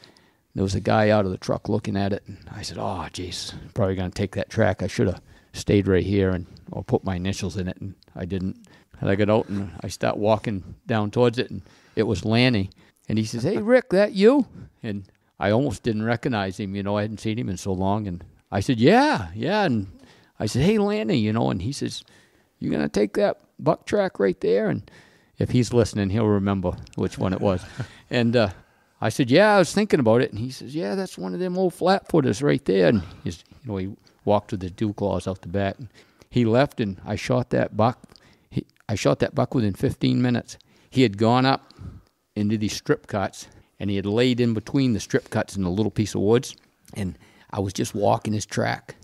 There was a guy out of the truck looking at it, and I said, "Oh, jeez, probably gonna take that track. I should have stayed right here and or put my initials in it, and I didn't." And I got out and I start walking down towards it, and it was Lanny, and he says, "Hey, Rick, that you?" And I almost didn't recognize him. You know, I hadn't seen him in so long, and I said, yeah, yeah. And I said, hey, Lanny, you know, and he says, you're going to take that buck track right there? And if he's listening, he'll remember which one it was. and uh, I said, yeah, I was thinking about it. And he says, yeah, that's one of them old flat footers right there. And he's, you know, he walked with the dew claws out the back. and He left, and I shot that buck. He, I shot that buck within 15 minutes. He had gone up into these strip cuts, and he had laid in between the strip cuts in a little piece of woods. And I was just walking this track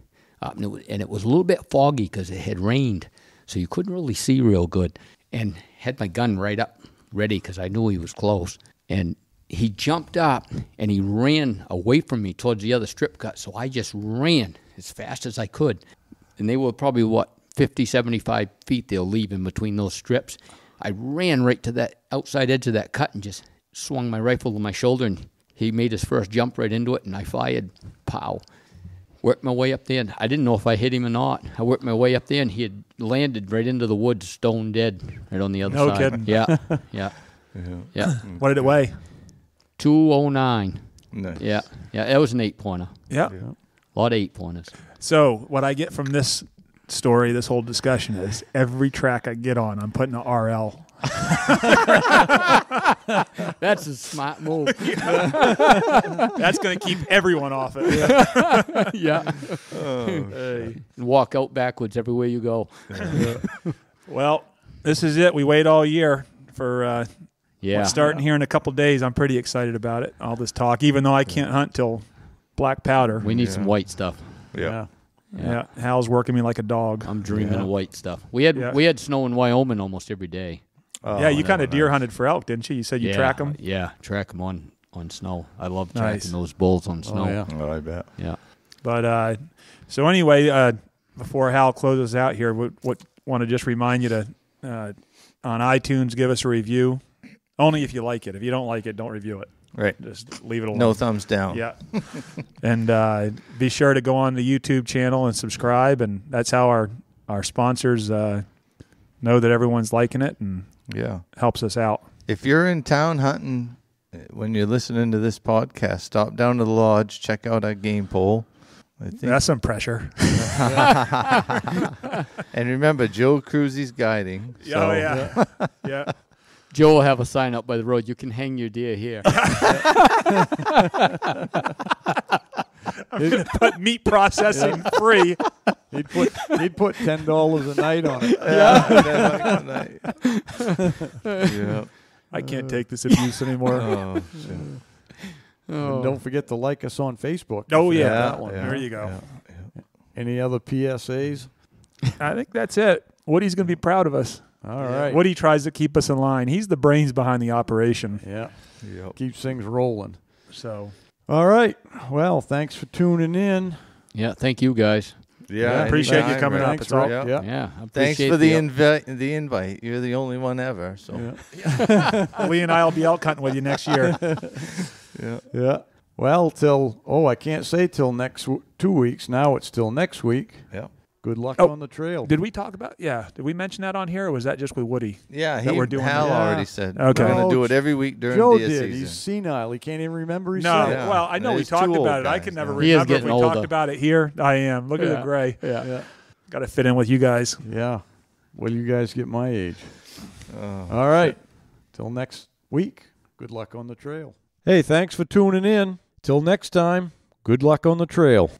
up, and it was, and it was a little bit foggy because it had rained, so you couldn't really see real good. And had my gun right up, ready because I knew he was close. And he jumped up and he ran away from me towards the other strip cut. So I just ran as fast as I could. And they were probably, what, 50, 75 feet they'll leave in between those strips. I ran right to that outside edge of that cut and just swung my rifle to my shoulder. And he made his first jump right into it. And I fired, pow. Worked my way up there. And I didn't know if I hit him or not. I worked my way up there and he had landed right into the woods, stone dead, right on the other No side. kidding. Yeah, yeah, yeah. Mm. What did it weigh? 209. Nice. Yeah, yeah, that was an eight pointer. Yeah. A lot of eight pointers. So what I get from this story, this whole discussion is every track I get on, I'm putting a RL. That's a smart move. That's going to keep everyone off it. yeah. Hey. And walk out backwards everywhere you go. Well, this is it. We wait all year for uh, Yeah. what's starting here in a couple days. I'm pretty excited about it. All this talk, even though I can't hunt till black powder. We need some white stuff. Yeah. yeah. Hal's working me like a dog. I'm dreaming of white stuff. We had Yeah. we had snow in Wyoming almost every day. Oh, yeah, you kind of deer hunted for elk, didn't you? You said you yeah, track them. Yeah, track them on on snow. I love tracking Nice. those bulls on snow. Oh, yeah. Oh, I bet. yeah. But uh, so anyway, uh, before Hal closes out here, what, what want to just remind you to uh, on iTunes give us a review. Only if you like it. If you don't like it, don't review it. Right. Just leave it alone. No thumbs down. Yeah. and uh, be sure to go on the YouTube channel and subscribe, and that's how our our sponsors uh, know that everyone's liking it and Yeah. helps us out. If you're in town hunting uh, when you're listening to this podcast, stop down to the lodge, check out our game pole. I think. That's some pressure. and remember, Joe Cruzy's guiding. oh so- yeah, yeah. Joe will have a sign up by the road. You can hang your deer here. I'm gonna put meat processing free. He'd put he'd put ten dollars a night on it. Yeah. yeah. I can't take this abuse anymore. Oh, shit. And don't forget to like us on Facebook. Oh You yeah, that one. there you go. Yeah. Any other PSAs? I think that's it. Woody's going to be proud of us. All right. Woody tries to keep us in line. He's the brains behind the operation. Yeah. Yep. Keeps things rolling. So All right. Well, thanks for tuning in. yeah, thank you guys. Yeah, I appreciate you coming Rick. up. Thanks, It's all- Yeah. Yeah. Yeah, Thanks for the the- invi- the invite. You're the only one ever. So Yeah. Lee and I will be elk hunting with you next year. yeah. Yeah. Well, till oh, I can't say till next w- two weeks. Now it's till next week. Yeah. Good luck Oh, on the trail. Did we talk about? Yeah. Did we mention that on here, or was that just with Woody? Yeah, That we're doing Hal that. already said Okay. we're going to do it every week during Joe deer did. season. He's senile. He can't even remember. He No. said. Yeah. Well, I know we talked two old about it. I can never yeah. He remember if we getting talked about it here. I am. Look at the gray. Yeah. Yeah. Got to fit in with you guys. Yeah. Well, you guys get my age. Oh. All right. Till next week. Good luck on the trail. Hey, thanks for tuning in. Till next time. Good luck on the trail.